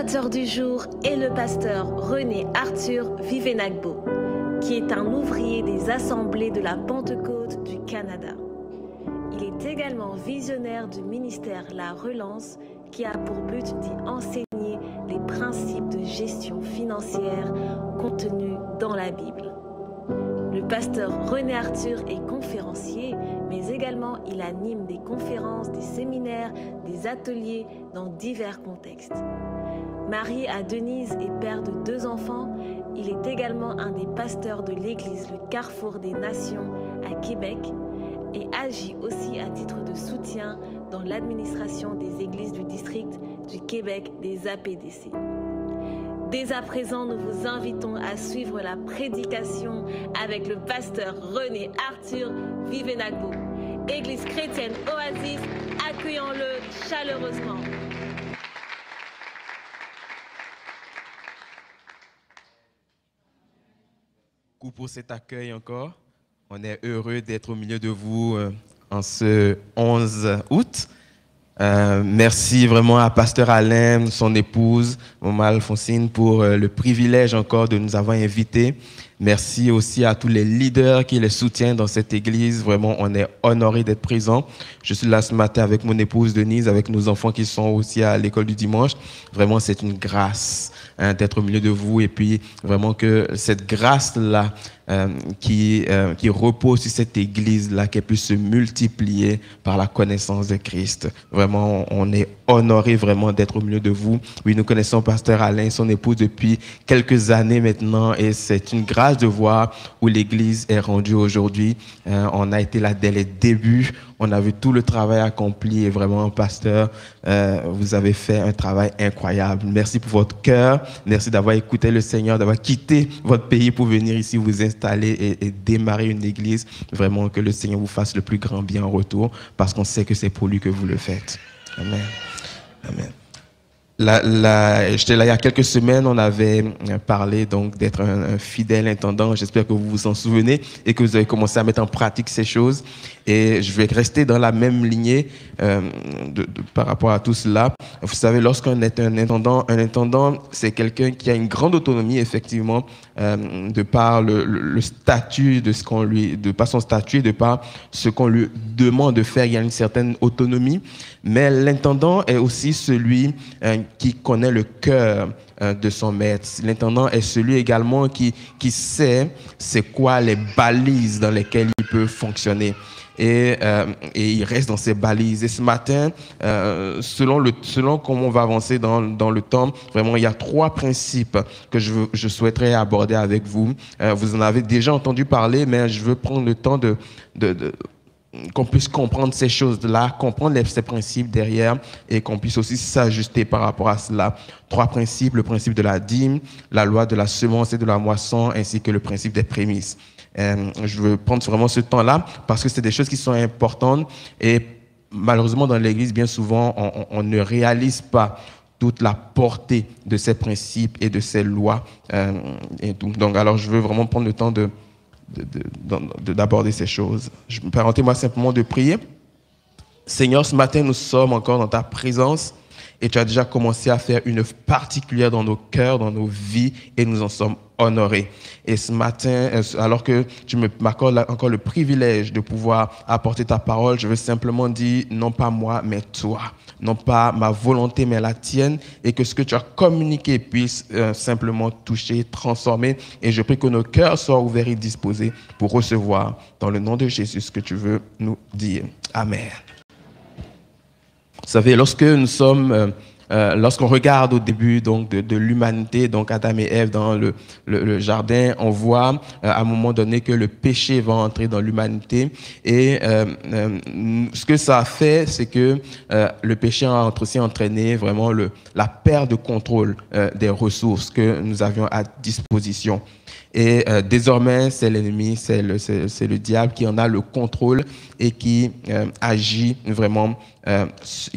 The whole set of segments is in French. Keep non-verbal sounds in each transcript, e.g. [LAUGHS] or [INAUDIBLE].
L'orateur du jour est le pasteur René Arthur Vivenagbo, qui est un ouvrier des assemblées de la Pentecôte du Canada. Il est également visionnaire du ministère La Relance, qui a pour but d'y enseigner les principes de gestion financière contenus dans la Bible. Le pasteur René Arthur est conférencier, mais également il anime des conférences, des séminaires, des ateliers dans divers contextes. Marié à Denise et père de deux enfants, il est également un des pasteurs de l'église Le Carrefour des Nations à Québec et agit aussi à titre de soutien dans l'administration des églises du district du Québec des APDC. Dès à présent, nous vous invitons à suivre la prédication avec le pasteur René Arthur Vivenagbo. Église chrétienne Oasis, accueillons-le chaleureusement. Beaucoup pour cet accueil encore. On est heureux d'être au milieu de vous euh, en ce 11 août. Euh, merci vraiment à Pasteur Alain, son épouse, Maman Alphonsine, pour euh, le privilège encore de nous avoir invités. Merci aussi à tous les leaders qui les soutiennent dans cette église. Vraiment, on est honoré d'être présents. Je suis là ce matin avec mon épouse Denise, avec nos enfants qui sont aussi à l'école du dimanche. Vraiment, c'est une grâce hein, d'être au milieu de vous. Et puis vraiment que cette grâce-là euh, qui, euh, qui repose sur cette église-là, qu'elle puisse se multiplier par la connaissance de Christ. Vraiment, on est honoré vraiment d'être au milieu de vous. Oui, nous connaissons Pasteur Alain son épouse depuis quelques années maintenant et c'est une grâce de voir où l'église est rendue aujourd'hui. Euh, on a été là dès les débuts. On a vu tout le travail accompli et vraiment, pasteur, euh, vous avez fait un travail incroyable. Merci pour votre cœur. Merci d'avoir écouté le Seigneur, d'avoir quitté votre pays pour venir ici vous installer et, et démarrer une église. Vraiment que le Seigneur vous fasse le plus grand bien en retour parce qu'on sait que c'est pour lui que vous le faites. Amen. La, la, J'étais là il y a quelques semaines, on avait parlé donc d'être un, un, fidèle intendant. J'espère que vous vous en souvenez et que vous avez commencé à mettre en pratique ces choses. Et je vais rester dans la même lignée euh, de, de, par rapport à tout cela. Vous savez, lorsqu'on est un intendant, un intendant, c'est quelqu'un qui a une grande autonomie, effectivement, euh, de par le, le, le, statut de ce qu'on lui, de par son statut et de par ce qu'on lui demande de faire. Il y a une certaine autonomie. Mais l'intendant est aussi celui euh, qui connaît le cœur euh, de son maître. L'intendant est celui également qui, qui sait c'est quoi les balises dans lesquelles il peut fonctionner. Et, euh, et, il reste dans ces balises. Et ce matin, euh, selon, le, selon comment on va avancer dans, dans le temps, vraiment, il y a trois principes que je, je souhaiterais aborder avec vous. Vous en avez déjà entendu parler, mais je veux prendre le temps de, de qu'on puisse comprendre ces choses-là, comprendre ces principes derrière et qu'on puisse aussi s'ajuster par rapport à cela. Trois principes, le principe de la dîme, la loi de la semence et de la moisson, ainsi que le principe des prémices. Euh, je veux prendre vraiment ce temps-là parce que c'est des choses qui sont importantes et malheureusement dans l'Église, bien souvent, on, ne réalise pas toute la portée de ces principes et de ces lois. Euh, et donc, alors, je veux vraiment prendre le temps de d'aborder ces choses. Je me permettez-moi simplement de prier. Seigneur, ce matin, nous sommes encore dans ta présence et tu as déjà commencé à faire une œuvre particulière dans nos cœurs, dans nos vies et nous en sommes honorés. Et ce matin, alors que tu m'accordes encore le privilège de pouvoir apporter ta parole, je veux simplement dire, non pas moi, mais toi. Non pas ma volonté, mais la tienne. Et que ce que tu as communiqué puisse euh, simplement toucher, transformer. Et je prie que nos cœurs soient ouverts et disposés pour recevoir, dans le nom de Jésus, ce que tu veux nous dire. Amen. Vous savez, lorsque nous sommes... Euh, lorsqu'on regarde au début donc de, de l'humanité, donc Adam et Ève dans le, le, le jardin, on voit euh, à un moment donné que le péché va entrer dans l'humanité et euh, euh ce que ça a fait, c'est que le péché a aussi entraîné vraiment le, la perte de contrôle des ressources que nous avions à disposition. Et euh, désormais, c'est l'ennemi, c'est le, c'est, le diable qui en a le contrôle et qui euh, agit vraiment, euh,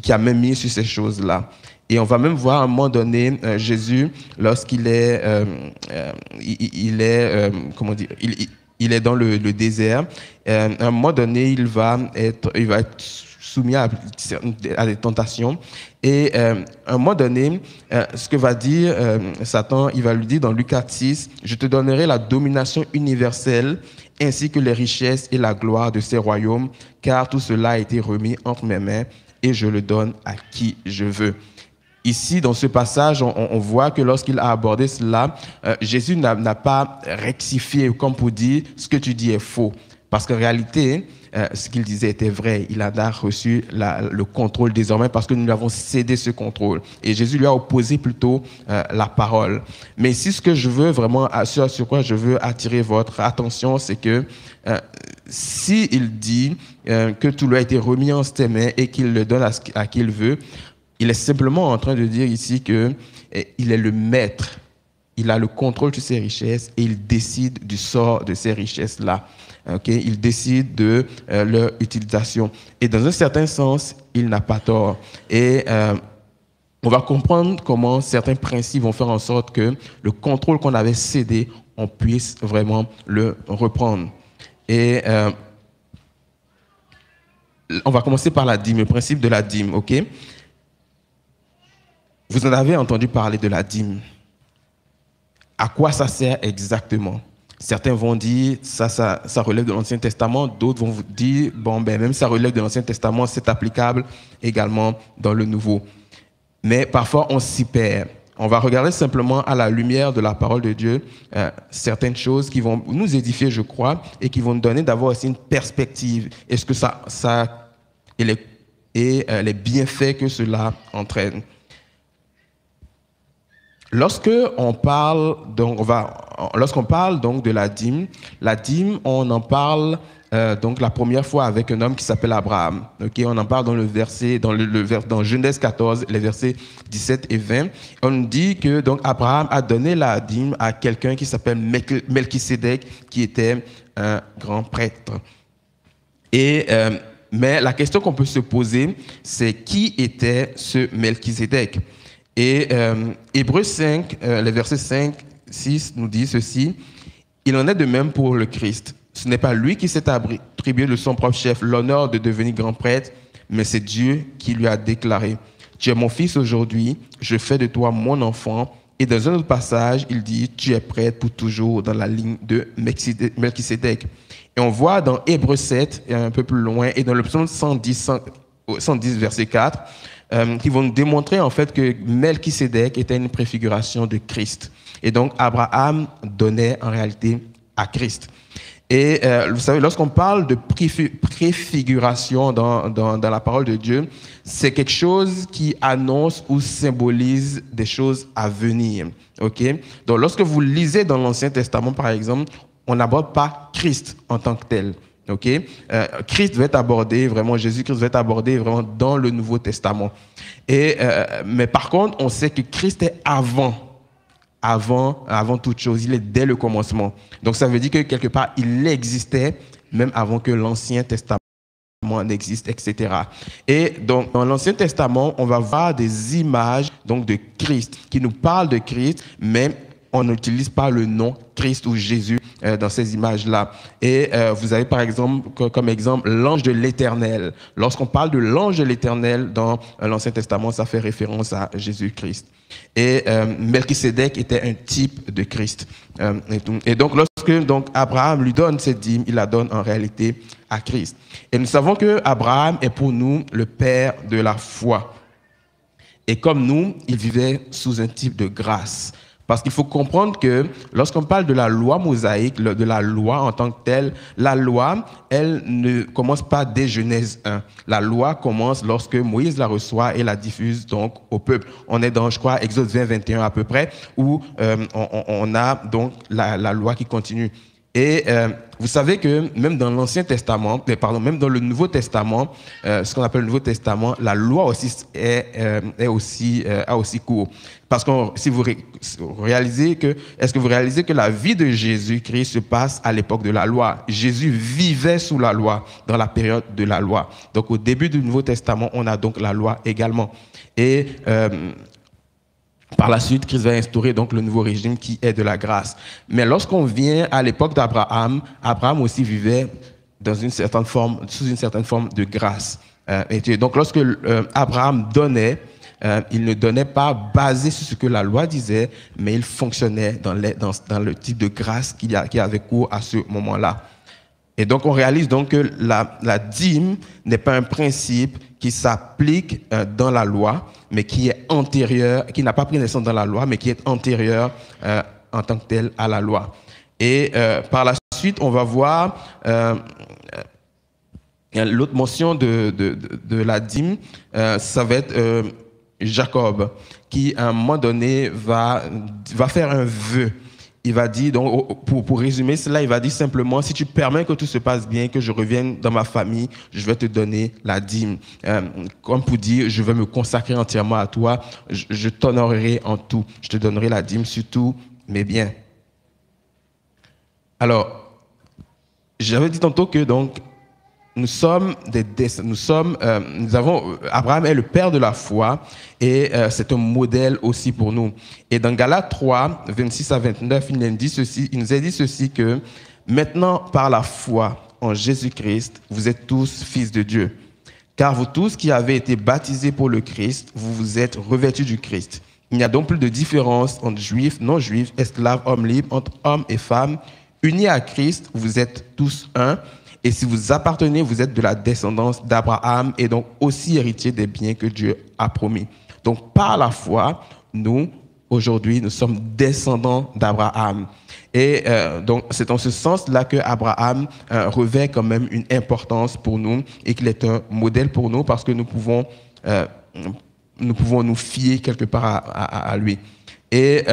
qui a même mis sur ces choses-là. Et on va même voir à un moment donné euh, Jésus lorsqu'il est, euh, euh, il, est, comment dire, il, il, est dans le, désert. à un moment donné, il va être, il va être soumis à, des tentations. Et à un moment donné, ce que va dire Satan, il va lui dire dans Lucas 6, je te donnerai la domination universelle ainsi que les richesses et la gloire de ces royaumes, car tout cela a été remis entre mes mains et je le donne à qui je veux. Ici, dans ce passage, on, on voit que lorsqu'il a abordé cela, euh, Jésus n'a pas rectifié comme pour dire ce que tu dis est faux. Parce qu'en réalité, euh, ce qu'il disait était vrai. Il a reçu la, le contrôle désormais parce que nous lui avons cédé ce contrôle. Et Jésus lui a opposé plutôt euh, la parole. Mais ici, ce que je veux vraiment, sur, sur quoi je veux attirer votre attention, c'est que euh, si il dit euh, que tout lui a été remis en ses mains et qu'il le donne à, à qui il veut, il est simplement en train de dire ici que eh, il est le maître. Il a le contrôle sur ses richesses et il décide du sort de ces richesses-là. Okay? Il décide de euh, leur utilisation. Et dans un certain sens, il n'a pas tort. Et euh, on va comprendre comment certains principes vont faire en sorte que le contrôle qu'on avait cédé, on puisse vraiment le reprendre. Et euh, on va commencer par la dîme, le principe de la dîme, ok? Vous en avez entendu parler de la dîme. À quoi ça sert exactement? Certains vont dire ça, ça, ça relève de l'Ancien Testament. D'autres vont vous dire bon, ben même ça relève de l'Ancien Testament, c'est applicable également dans le Nouveau. Mais parfois on s'y perd. On va regarder simplement à la lumière de la parole de Dieu euh, certaines choses qui vont nous édifier, je crois, et qui vont nous donner d'avoir aussi une perspective. Est-ce que ça, ça et les, et euh, les bienfaits que cela entraîne? Lorsque on parle donc on va lorsqu'on parle donc de la dîme, la dîme on en parle euh, donc la première fois avec un homme qui s'appelle Abraham. Ok, on en parle dans le verset dans le, dans Genèse 14, les versets 17 et 20. On dit que donc Abraham a donné la dîme à quelqu'un qui s'appelle Melchisedec, qui était un grand prêtre. Et euh, mais la question qu'on peut se poser, c'est qui était ce Melchisedec? Et euh, Hébreu 5, euh, le verset 5, 6 nous dit ceci. Il en est de même pour le Christ. Ce n'est pas lui qui s'est attribué de son propre chef l'honneur de devenir grand prêtre, mais c'est Dieu qui lui a déclaré, tu es mon fils aujourd'hui, je fais de toi mon enfant. Et dans un autre passage, il dit, tu es prêtre pour toujours dans la ligne de Melchisedec. Et on voit dans Hébreu 7, un peu plus loin, et dans le psaume 110, 110 verset 4, euh, qui vont nous démontrer en fait que Melchisedec était une préfiguration de Christ. Et donc Abraham donnait en réalité à Christ. Et euh, vous savez, lorsqu'on parle de préfiguration dans, dans, dans, la parole de Dieu, c'est quelque chose qui annonce ou symbolise des choses à venir. Ok? Donc lorsque vous lisez dans l'Ancien Testament, par exemple, on n'aborde pas Christ en tant que tel. Ok, euh, Christ va être abordé vraiment, Jésus-Christ va être abordé vraiment dans le Nouveau Testament. Et euh, mais par contre, on sait que Christ est avant, avant, avant toute chose. Il est dès le commencement. Donc ça veut dire que quelque part, il existait même avant que l'Ancien Testament n'existe, etc. Et donc, dans l'Ancien Testament, on va voir des images donc de Christ qui nous parlent de Christ, mais on n'utilise pas le nom Christ ou Jésus euh, dans ces images-là. Et euh, vous avez par exemple comme exemple l'ange de l'Éternel. Lorsqu'on parle de l'ange de l'Éternel dans euh, l'Ancien Testament, ça fait référence à Jésus-Christ. Et Melchisedec était un type de Christ. Et, et, donc lorsque donc Abraham lui donne cette dîme, il la donne en réalité à Christ. Et nous savons que Abraham est pour nous le père de la foi. Et comme nous, il vivait sous un type de grâce. Parce qu'il faut comprendre que lorsqu'on parle de la loi mosaïque, de la loi en tant que telle, la loi, elle ne commence pas dès Genèse 1. La loi commence lorsque Moïse la reçoit et la diffuse donc au peuple. On est dans, je crois, Exode 20, 21 à peu près, où euh, on, on, a donc la, la loi qui continue. Et euh, vous savez que même dans l'Ancien Testament, pardon, même dans le Nouveau Testament, euh, ce qu'on appelle le Nouveau Testament, la loi aussi est, euh, aussi a aussi cours. Parce que si vous réalisez que, est-ce que vous réalisez que la vie de Jésus-Christ se passe à l'époque de la loi? Jésus vivait sous la loi dans la période de la loi. Donc au début du Nouveau Testament, on a donc la loi également. Et par la suite, Christ va instaurer donc le nouveau régime qui est de la grâce. Mais lorsqu'on vient à l'époque d'Abraham, Abraham aussi vivait dans une certaine forme, sous une certaine forme de grâce. était. Donc lorsque Abraham donnait, il ne donnait pas basé sur ce que la loi disait, mais il fonctionnait dans, le type de grâce qu'il qui avait cours à ce moment-là. Et donc on réalise donc que la, dîme n'est pas un principe qui s'applique euh, dans la loi, mais qui est antérieur, qui n'a pas pris naissance dans la loi, mais qui est antérieur euh, en tant que tel à la loi. Et euh, par la suite, on va voir l'autre mention de, de, de, la dîme, ça va être Jacob, qui à un moment donné va, va faire un vœu il va dire, donc, pour, pour résumer cela, il va dire simplement, si tu permets que tout se passe bien, que je revienne dans ma famille, je vais te donner la dîme. Euh, comme pour dire, je vais me consacrer entièrement à toi, je, je t'honorerai en tout, je te donnerai la dîme sur tout mes biens. Alors, j'avais dit tantôt que donc nous sommes des, nous sommes, euh, nous avons, Abraham est le père de la foi et euh, c'est un modèle aussi pour nous. Et dans Galates 3, 26 à 29, il nous dit ceci, il nous a dit ceci que maintenant par la foi en Jésus-Christ, vous êtes tous fils de Dieu. Car vous tous qui avez été baptisés pour le Christ, vous vous êtes revêtus du Christ. Il n'y a donc plus de différence entre juifs, non-juifs, esclaves, hommes libres, entre hommes et femmes. Unis à Christ, vous êtes tous un. Et si vous appartenez, vous êtes de la descendance d'Abraham et donc aussi héritier des biens que Dieu a promis. Donc par la foi, nous, aujourd'hui, nous sommes descendants d'Abraham. Et euh, donc c'est en ce sens-là que Abraham euh, revêt quand même une importance pour nous et qu'il est un modèle pour nous parce que nous pouvons, euh, nous, pouvons nous fier quelque part à, à, lui. Et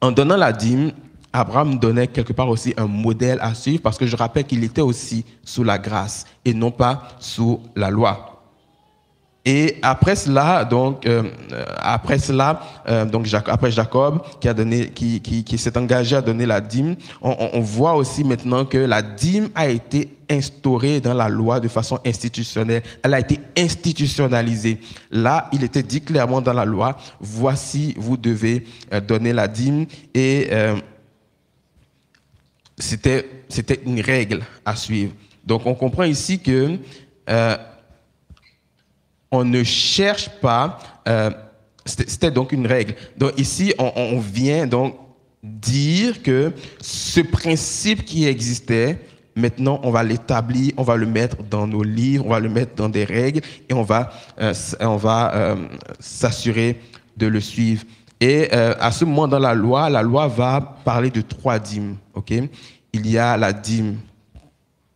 en donnant la dîme, Abraham donnait quelque part aussi un modèle à suivre parce que je rappelle qu'il était aussi sous la grâce et non pas sous la loi. Et après cela, donc euh, après cela, euh, Jacob, après Jacob qui s'est engagé à donner la dîme, on, voit aussi maintenant que la dîme a été instaurée dans la loi de façon institutionnelle. Elle a été institutionnalisée. Là, il était dit clairement dans la loi voici, vous devez euh, donner la dîme et c'était, c'était une règle à suivre. Donc on comprend ici que euh, on ne cherche pas, euh, c'était, donc une règle. Donc ici, on, vient donc dire que ce principe qui existait, maintenant on va l'établir, on va le mettre dans nos livres, on va le mettre dans des règles et on va, euh, on va euh, s'assurer de le suivre. Et euh, à ce moment dans la loi, la loi va parler de trois dîmes. ok? Il y a la dîme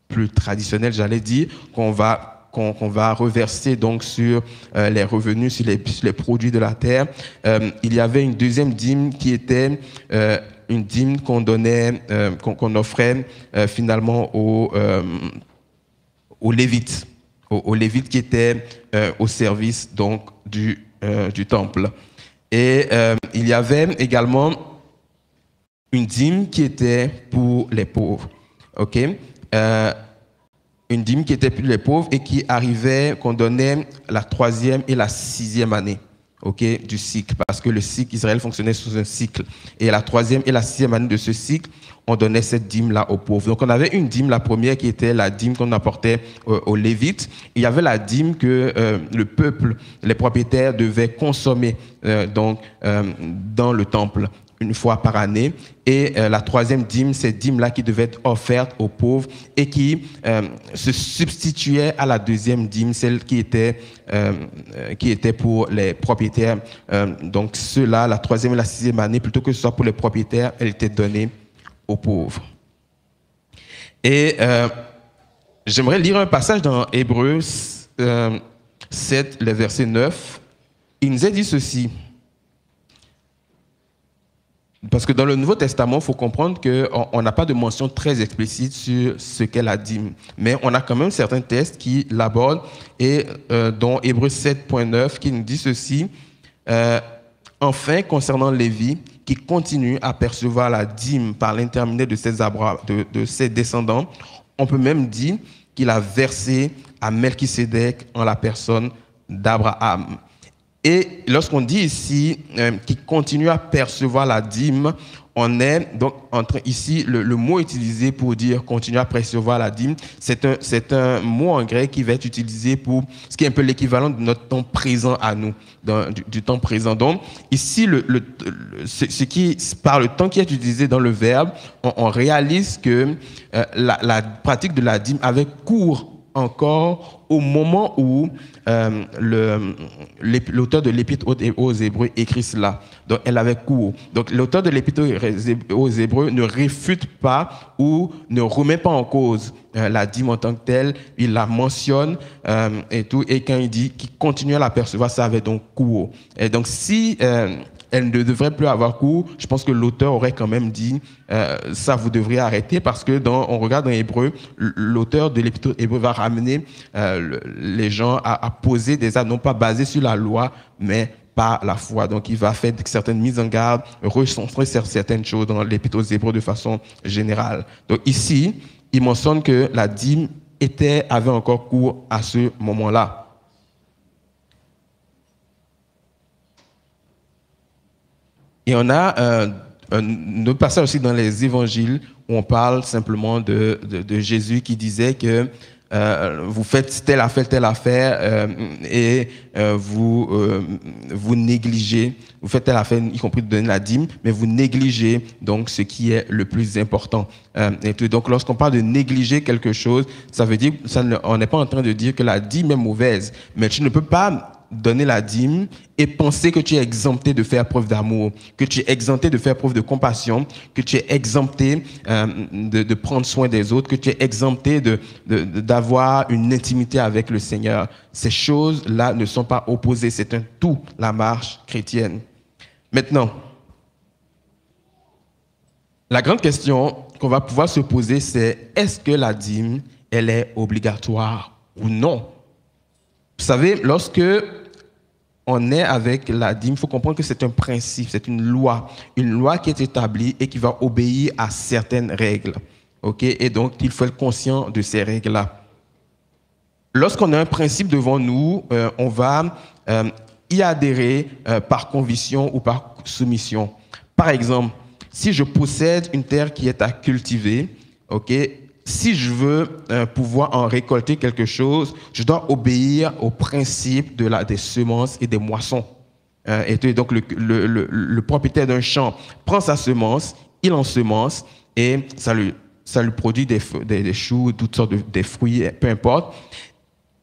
plus traditionnelle, j'allais dire, qu'on va qu'on qu va reverser donc sur euh, les revenus, sur les, sur les, produits de la terre. Euh, il y avait une deuxième dîme qui était euh, une dîme qu'on donnait, euh, qu'on qu offrait euh, finalement aux, aux Lévites, aux, aux, Lévites qui étaient au service donc du, du temple. Et euh, il y avait également une dîme qui était pour les pauvres. OK? Euh, Une dîme qui était pour les pauvres et qui arrivait, qu'on donnait la troisième et la sixième année. OK, du cycle, parce que le cycle Israël fonctionnait sous un cycle. Et la troisième et la sixième année de ce cycle, on donnait cette dîme-là aux pauvres. Donc on avait une dîme, la première qui était la dîme qu'on apportait euh, aux Lévites. Il y avait la dîme que euh, le peuple, les propriétaires devaient consommer euh, donc dans le temple une fois par année. Et euh, la troisième dîme, cette dîme-là qui devait être offerte aux pauvres et qui euh, se substituait à la deuxième dîme, celle qui était, euh, qui était pour les propriétaires. donc ceux-là, la troisième et la sixième année, plutôt que ce soit pour les propriétaires, elle était donnée aux pauvres. Et j'aimerais lire un passage dans Hébreux 7, le verset 9. Il nous est dit ceci. Parce que dans le Nouveau Testament, il faut comprendre qu'on n'a pas de mention très explicite sur ce qu'est la dîme. Mais on a quand même certains textes qui l'abordent, et euh, dont Hébreu 7.9 qui nous dit ceci. Euh, enfin, concernant Lévi, qui continue à percevoir la dîme par l'intermédiaire de, ses de, ses descendants, on peut même dire qu'il a versé à Melchisédek en la personne d'Abraham. Et lorsqu'on dit ici euh, qu'il continue à percevoir la dîme, on est donc en train, ici, le, mot utilisé pour dire continuer à percevoir la dîme, c'est un, c'est un mot en grec qui va être utilisé pour ce qui est un peu l'équivalent de notre temps présent à nous, du, temps présent. Donc, ici, le, le, ce, qui, par le temps qui est utilisé dans le verbe, on, réalise que euh, la, la pratique de la dîme avait cours encore au moment où euh, l'auteur de l'Épître aux Hébreux écrit cela. Donc, elle avait cours. Donc, l'auteur de l'Épître aux Hébreux ne réfute pas ou ne remet pas en cause euh, la dîme en tant que telle. Il la mentionne euh, et tout. Et quand il dit qu'il continue à l'apercevoir, ça avait donc cours. Et donc, si elle ne devrait plus avoir cours, je pense que l'auteur aurait quand même dit euh, ça vous devriez arrêter parce que dans on regarde dans Hébreu, l'auteur de l'épître hébreu va ramener euh, les gens à, poser des actes non pas basés sur la loi mais par la foi. Donc il va faire certaines mises en garde, recentrer certaines choses dans l'épître de façon générale. Donc ici, il mentionne que la dîme était avait encore cours à ce moment-là. Et on a euh, un autre passage aussi dans les évangiles où on parle simplement de, de, Jésus qui disait que euh, vous faites telle affaire, telle affaire, euh, et vous, vous négligez, vous faites telle affaire, y compris de donner la dîme, mais vous négligez donc ce qui est le plus important. et donc lorsqu'on parle de négliger quelque chose, ça veut dire, ça on n'est pas en train de dire que la dîme est mauvaise, mais tu ne peux pas donner la dîme et penser que tu es exempté de faire preuve d'amour, que tu es exempté de faire preuve de compassion, que tu es exempté euh, de, prendre soin des autres, que tu es exempté d'avoir de, une intimité avec le Seigneur. Ces choses-là ne sont pas opposées, c'est un tout, la marche chrétienne. Maintenant, la grande question qu'on va pouvoir se poser, c'est est-ce que la dîme, elle est obligatoire ou non? Vous savez, lorsque on est avec la dîme, il faut comprendre que c'est un principe, c'est une loi, une loi qui est établie et qui va obéir à certaines règles. OK? Et donc, il faut être conscient de ces règles-là. Lorsqu'on a un principe devant nous, euh, on va euh, y adhérer euh, par conviction ou par soumission. Par exemple, si je possède une terre qui est à cultiver, OK si je veux euh, pouvoir en récolter quelque chose, je dois obéir au principe de la, des semences et des moissons. Euh, et donc, le, propriétaire d'un champ prend sa semence, il en semence et ça lui, ça lui produit des, des, choux, toutes sortes de des fruits, peu importe.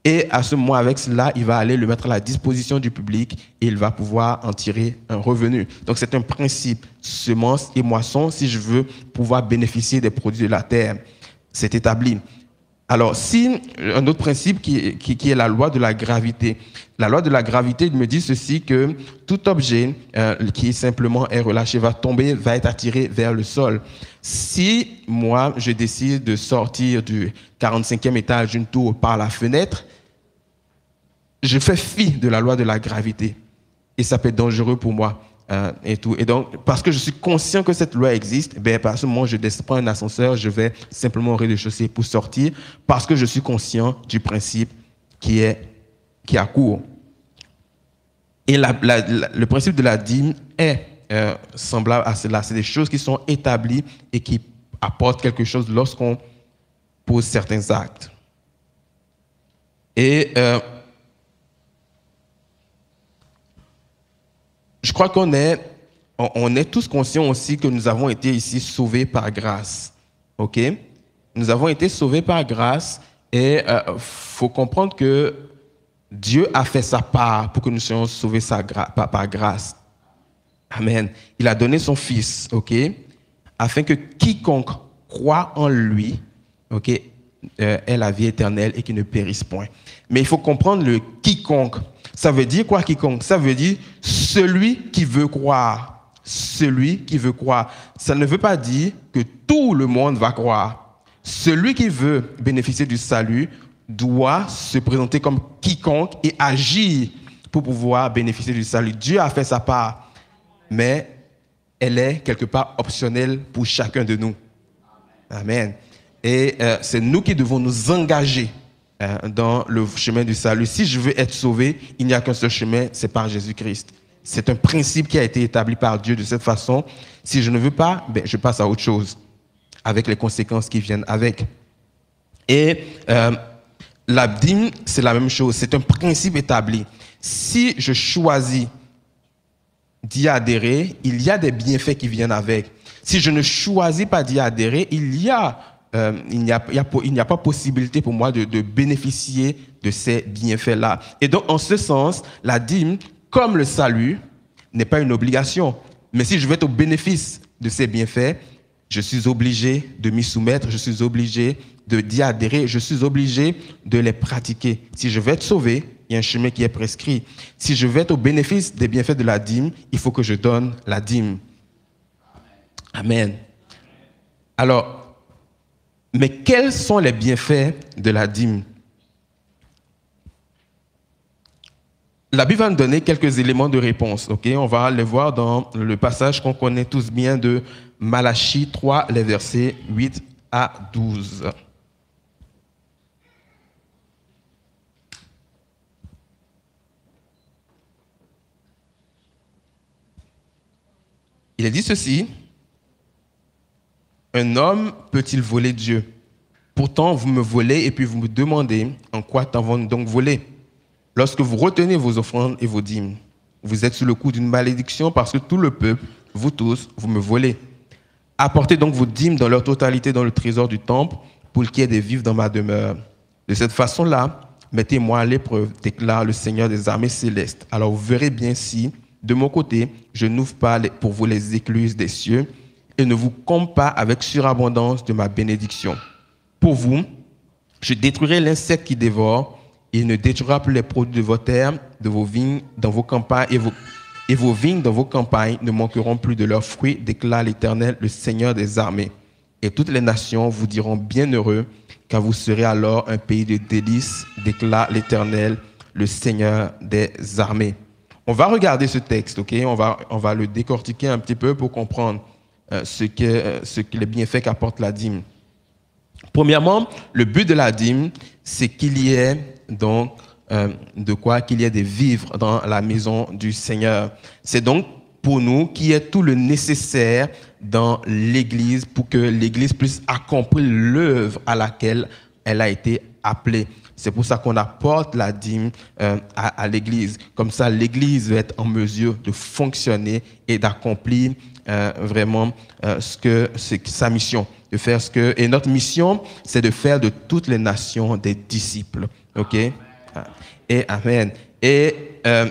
Et à ce moment, avec cela, il va aller le mettre à la disposition du public et il va pouvoir en tirer un revenu. Donc, c'est un principe, semence et moisson, si je veux pouvoir bénéficier des produits de la terre c'est établi. Alors, si un autre principe qui, qui, est la loi de la gravité, la loi de la gravité me dit ceci que tout objet euh, qui simplement est relâché va tomber, va être attiré vers le sol. Si moi je décide de sortir du 45e étage d'une tour par la fenêtre, je fais fi de la loi de la gravité et ça peut être dangereux pour moi. Euh, et tout. Et donc, parce que je suis conscient que cette loi existe, ben, à ce moment, je prends un ascenseur, je vais simplement au rez-de-chaussée pour sortir, parce que je suis conscient du principe qui est, qui a cours. Et le principe de la dîme est euh, semblable à cela. C'est des choses qui sont établies et qui apportent quelque chose lorsqu'on pose certains actes. Et euh, je crois qu'on est, on est tous conscients aussi que nous avons été ici sauvés par grâce. OK? Nous avons été sauvés par grâce et il euh, faut comprendre que Dieu a fait sa part pour que nous soyons sauvés par, grâce. Amen. Il a donné son Fils, OK? Afin que quiconque croit en lui, OK, euh, ait la vie éternelle et qu'il ne périsse point. Mais il faut comprendre le quiconque. Ça veut dire quoi quiconque? Ça veut dire celui qui veut croire. Celui qui veut croire. Ça ne veut pas dire que tout le monde va croire. Celui qui veut bénéficier du salut doit se présenter comme quiconque et agir pour pouvoir bénéficier du salut. Dieu a fait sa part, mais elle est quelque part optionnelle pour chacun de nous. Amen. Et euh, c'est nous qui devons nous engager dans le chemin du salut. Si je veux être sauvé, il n'y a qu'un seul chemin, c'est par Jésus-Christ. C'est un principe qui a été établi par Dieu de cette façon. Si je ne veux pas, ben, je passe à autre chose, avec les conséquences qui viennent avec. Et euh, la dîme, c'est la même chose. C'est un principe établi. Si je choisis d'y adhérer, il y a des bienfaits qui viennent avec. Si je ne choisis pas d'y adhérer, il y a, euh, il n'y a, n'y a, pas possibilité pour moi de, de bénéficier de ces bienfaits-là. Et donc, en ce sens, la dîme, comme le salut, n'est pas une obligation. Mais si je veux être au bénéfice de ces bienfaits, je suis obligé de m'y soumettre, je suis obligé de d'y adhérer, je suis obligé de les pratiquer. Si je veux être sauvé, il y a un chemin qui est prescrit. Si je veux être au bénéfice des bienfaits de la dîme, il faut que je donne la dîme. Amen. Alors, mais quels sont les bienfaits de la dîme? La Bible va nous donner quelques éléments de réponse. On va les voir dans le passage qu'on connaît tous bien de Malachie 3, les versets 8 à 12. Il est dit ceci, un homme peut-il voler Dieu? Pourtant, vous me volez et puis vous me demandez en quoi t'avons donc volé Lorsque vous retenez vos offrandes et vos dîmes, vous êtes sous le coup d'une malédiction parce que tout le peuple, vous tous, vous me volez. Apportez donc vos dîmes dans leur totalité dans le trésor du temple pour qu'il y ait des vivres dans ma demeure. De cette façon-là, mettez-moi à l'épreuve, déclare le Seigneur des armées célestes. Alors vous verrez bien si, de mon côté, je n'ouvre pas pour vous les écluses des cieux et ne vous comble pas avec surabondance de ma bénédiction. Pour vous, je détruirai l'insecte qui dévore il ne détruira plus les produits de vos terres, de vos vignes dans vos campagnes, et vos, et vos vignes dans vos campagnes ne manqueront plus de leurs fruits, déclare l'Éternel, le Seigneur des armées. Et toutes les nations vous diront bienheureux, car vous serez alors un pays de délices, déclare l'Éternel, le Seigneur des armées. On va regarder ce texte, ok? On va, on va le décortiquer un petit peu pour comprendre ce, que, euh, ce que les bienfaits qu'apporte la dîme. Premièrement, le but de la dîme, c'est qu'il y ait donc euh, de quoi qu'il y ait des vivres dans la maison du Seigneur. C'est donc pour nous qu'il y ait tout le nécessaire dans l'Église pour que l'Église puisse accomplir l'œuvre à laquelle elle a été appelée. C'est pour ça qu'on apporte la dîme euh, à, l'Église. Comme ça, l'Église va être en mesure de fonctionner et d'accomplir euh, vraiment ce que c'est sa mission, de faire ce que et notre mission, c'est de faire de toutes les nations des disciples. OK? Et Amen. Et euh,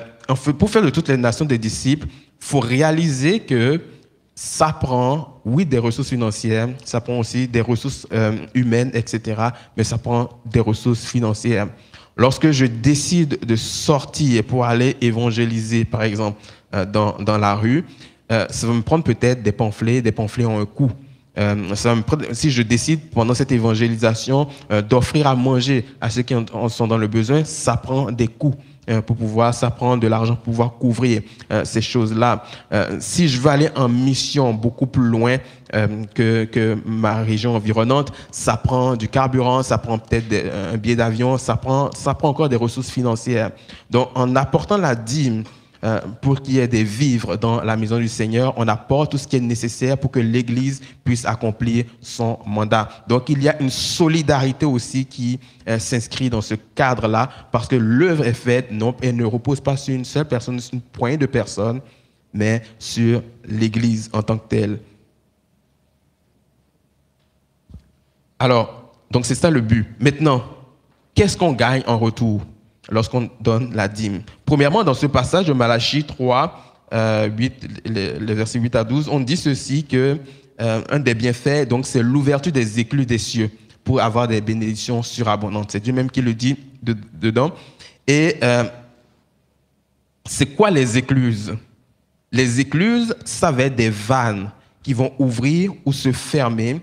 pour faire de toutes les nations des disciples, faut réaliser que ça prend, oui, des ressources financières, ça prend aussi des ressources euh, humaines, etc., mais ça prend des ressources financières. Lorsque je décide de sortir pour aller évangéliser, par exemple, euh, dans, dans, la rue, ça va me prendre peut-être des pamphlets, des pamphlets ont un coût. Euh, si je décide pendant cette évangélisation euh, d'offrir à manger à ceux qui sont dans le besoin, ça prend des coûts euh, pour pouvoir, ça prend de l'argent pour pouvoir couvrir ces choses-là. si je veux aller en mission beaucoup plus loin que, que, ma région environnante, ça prend du carburant, ça prend peut-être un billet d'avion, ça prend, ça prend encore des ressources financières. Donc, en apportant la dîme, euh, pour qu'il y ait des vivres dans la maison du Seigneur, on apporte tout ce qui est nécessaire pour que l'Église puisse accomplir son mandat. Donc il y a une solidarité aussi qui euh, s'inscrit dans ce cadre-là, parce que l'œuvre est faite, non, elle ne repose pas sur une seule personne, sur une poignée de personnes, mais sur l'Église en tant que telle. Alors, donc c'est ça le but. Maintenant, qu'est-ce qu'on gagne en retour? Lorsqu'on donne la dîme. Premièrement, dans ce passage de Malachie 3, euh, 8, les, versets 8 à 12, on dit ceci que euh, un des bienfaits, donc, c'est l'ouverture des éclus des cieux pour avoir des bénédictions surabondantes. C'est Dieu même qui le dit dedans. Et euh, c'est quoi les écluses? Les écluses, ça va être des vannes qui vont ouvrir ou se fermer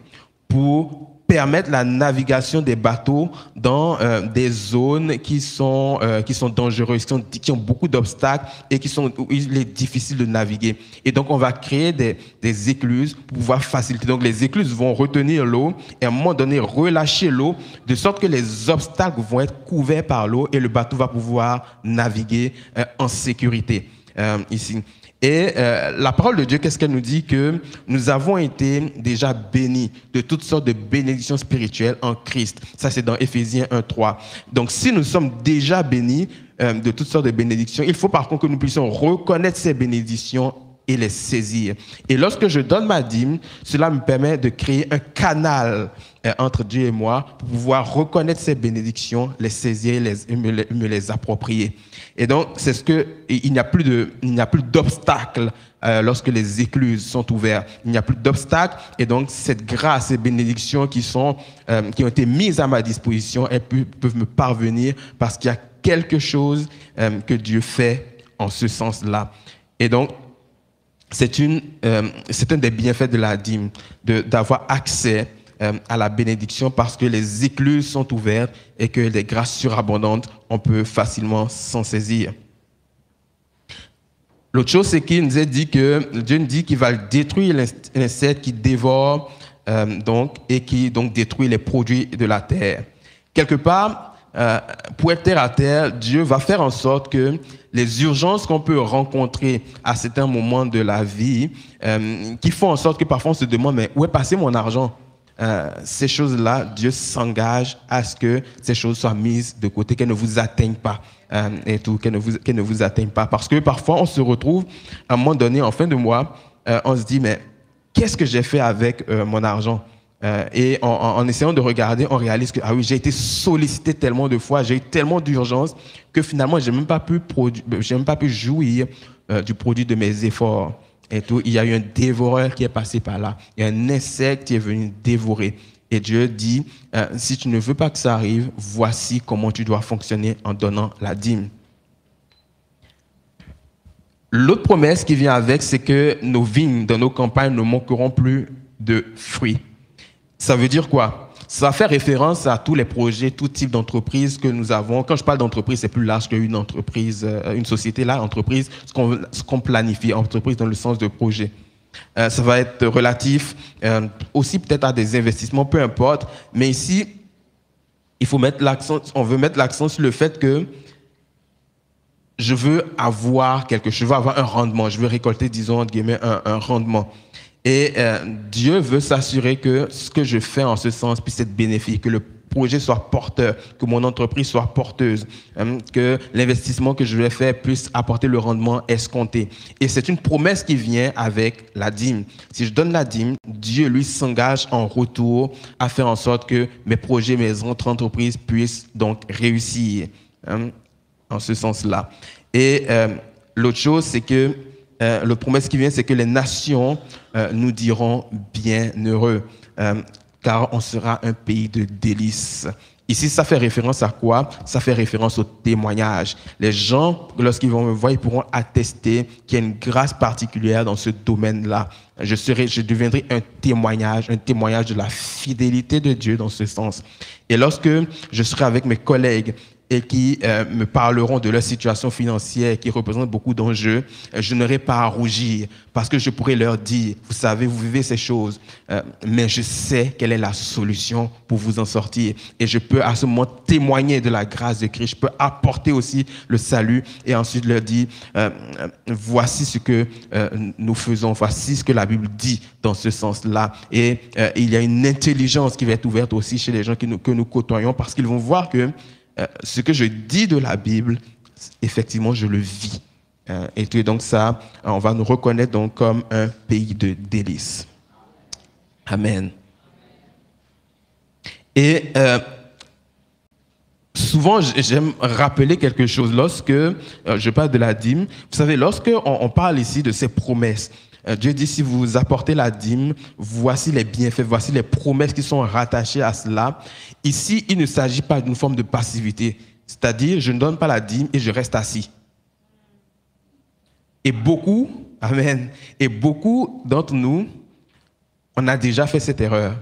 pour permettre la navigation des bateaux dans euh, des zones qui sont, euh, qui sont dangereuses, qui, sont, qui ont beaucoup d'obstacles et qui sont, où il est difficile de naviguer. Et donc, on va créer des, des écluses pour pouvoir faciliter. Donc, les écluses vont retenir l'eau et à un moment donné relâcher l'eau de sorte que les obstacles vont être couverts par l'eau et le bateau va pouvoir naviguer euh, en sécurité. ici. Et la parole de Dieu, qu'est-ce qu'elle nous dit? Que nous avons été déjà bénis de toutes sortes de bénédictions spirituelles en Christ. Ça, c'est dans Éphésiens 1, 3. Donc, si nous sommes déjà bénis de toutes sortes de bénédictions, il faut par contre que nous puissions reconnaître ces bénédictions et les saisir. Et lorsque je donne ma dîme, cela me permet de créer un canal euh, entre Dieu et moi pour pouvoir reconnaître ces bénédictions, les saisir les, me, les, approprier. Et donc, c'est ce que il n'y a plus de, il n'y a plus d'obstacles euh, lorsque les écluses sont ouvertes. Il n'y a plus d'obstacles. Et donc, cette grâce et bénédictions qui sont, euh, qui ont été mises à ma disposition, elles peuvent me parvenir parce qu'il y a quelque chose euh, que Dieu fait en ce sens-là. Et donc, euh, c'est un des bienfaits de la dîme, d'avoir accès euh, à la bénédiction parce que les écluses sont ouvertes et que les grâces surabondantes, on peut facilement s'en saisir. L'autre chose, c'est qu'il nous a dit que Dieu nous dit qu'il va détruire l'insecte qui dévore euh, donc et qui donc détruit les produits de la terre. Quelque part, euh, pour être terre à terre, Dieu va faire en sorte que les urgences qu'on peut rencontrer à certains moments de la vie, euh, qui font en sorte que parfois on se demande, mais où est passé mon argent? Euh, Ces choses-là, Dieu s'engage à ce que ces choses soient mises de côté, qu'elles ne vous atteignent pas. Et tout, qu'elles ne, vous, qu'elles ne vous atteignent pas. Parce que parfois, on se retrouve, à un moment donné, en fin de mois, on se dit, mais qu'est-ce que j'ai fait avec mon argent? Euh, et en, essayant de regarder, on réalise que ah oui, j'ai été sollicité tellement de fois, j'ai eu tellement d'urgence que finalement, j'ai même même pas pu jouir euh, du produit de mes efforts. Et tout, il y a eu un dévoreur qui est passé par là, il y a un insecte qui est venu dévorer. Et Dieu dit, euh, si tu ne veux pas que ça arrive, voici comment tu dois fonctionner en donnant la dîme. L'autre promesse qui vient avec, c'est que nos vignes dans nos campagnes ne manqueront plus de fruits. Ça veut dire quoi? Ça fait référence à tous les projets, tout type d'entreprise que nous avons. Quand je parle d'entreprise, c'est plus large qu'une entreprise, euh, une société. Là, entreprise, ce qu'on qu planifie, entreprise dans le sens de projet. Euh, ça va être relatif euh, aussi peut-être à des investissements, peu importe. Mais ici, il faut mettre on veut mettre l'accent sur le fait que je veux avoir quelque chose, je veux avoir un rendement, je veux récolter, disons, entre guillemets, un rendement. Et euh, Dieu veut s'assurer que ce que je fais en ce sens puisse être bénéfique, que le projet soit porteur, que mon entreprise soit porteuse, hein, que l'investissement que je vais faire puisse apporter le rendement escompté. Et c'est une promesse qui vient avec la dîme. Si je donne la dîme, Dieu, lui, s'engage en retour à faire en sorte que mes projets, mes entreprises puissent donc réussir hein, en ce sens-là. Et euh, l'autre chose, c'est que euh, le promesse qui vient, c'est que les nations euh, nous diront bienheureux, euh, car on sera un pays de délices. Ici, ça fait référence à quoi? Ça fait référence au témoignage. Les gens, lorsqu'ils vont me voir, ils pourront attester qu'il y a une grâce particulière dans ce domaine-là. Je serai, je deviendrai un témoignage, un témoignage de la fidélité de Dieu dans ce sens. Et lorsque je serai avec mes collègues qui euh, me parleront de leur situation financière qui représente beaucoup d'enjeux, euh, je n'aurai pas à rougir parce que je pourrai leur dire, vous savez, vous vivez ces choses, euh, mais je sais quelle est la solution pour vous en sortir. Et je peux à ce moment témoigner de la grâce de Christ. Je peux apporter aussi le salut et ensuite leur dire, voici ce que nous faisons, voici ce que la Bible dit dans ce sens-là. Et il y a une intelligence qui va être ouverte aussi chez les gens que nous côtoyons parce qu'ils vont voir que euh, ce que je dis de la Bible, effectivement, je le vis. Euh, et donc ça, on va nous reconnaître donc comme un pays de délices. Amen. Et euh, souvent, j'aime rappeler quelque chose lorsque je parle de la dîme. Vous savez, lorsque on, parle ici de ces promesses, Dieu dit, si vous apportez la dîme, voici les bienfaits, voici les promesses qui sont rattachées à cela. Ici, il ne s'agit pas d'une forme de passivité. C'est-à-dire, je ne donne pas la dîme et je reste assis. Et beaucoup, [LAUGHS] Amen, et beaucoup d'entre nous, on a déjà fait cette erreur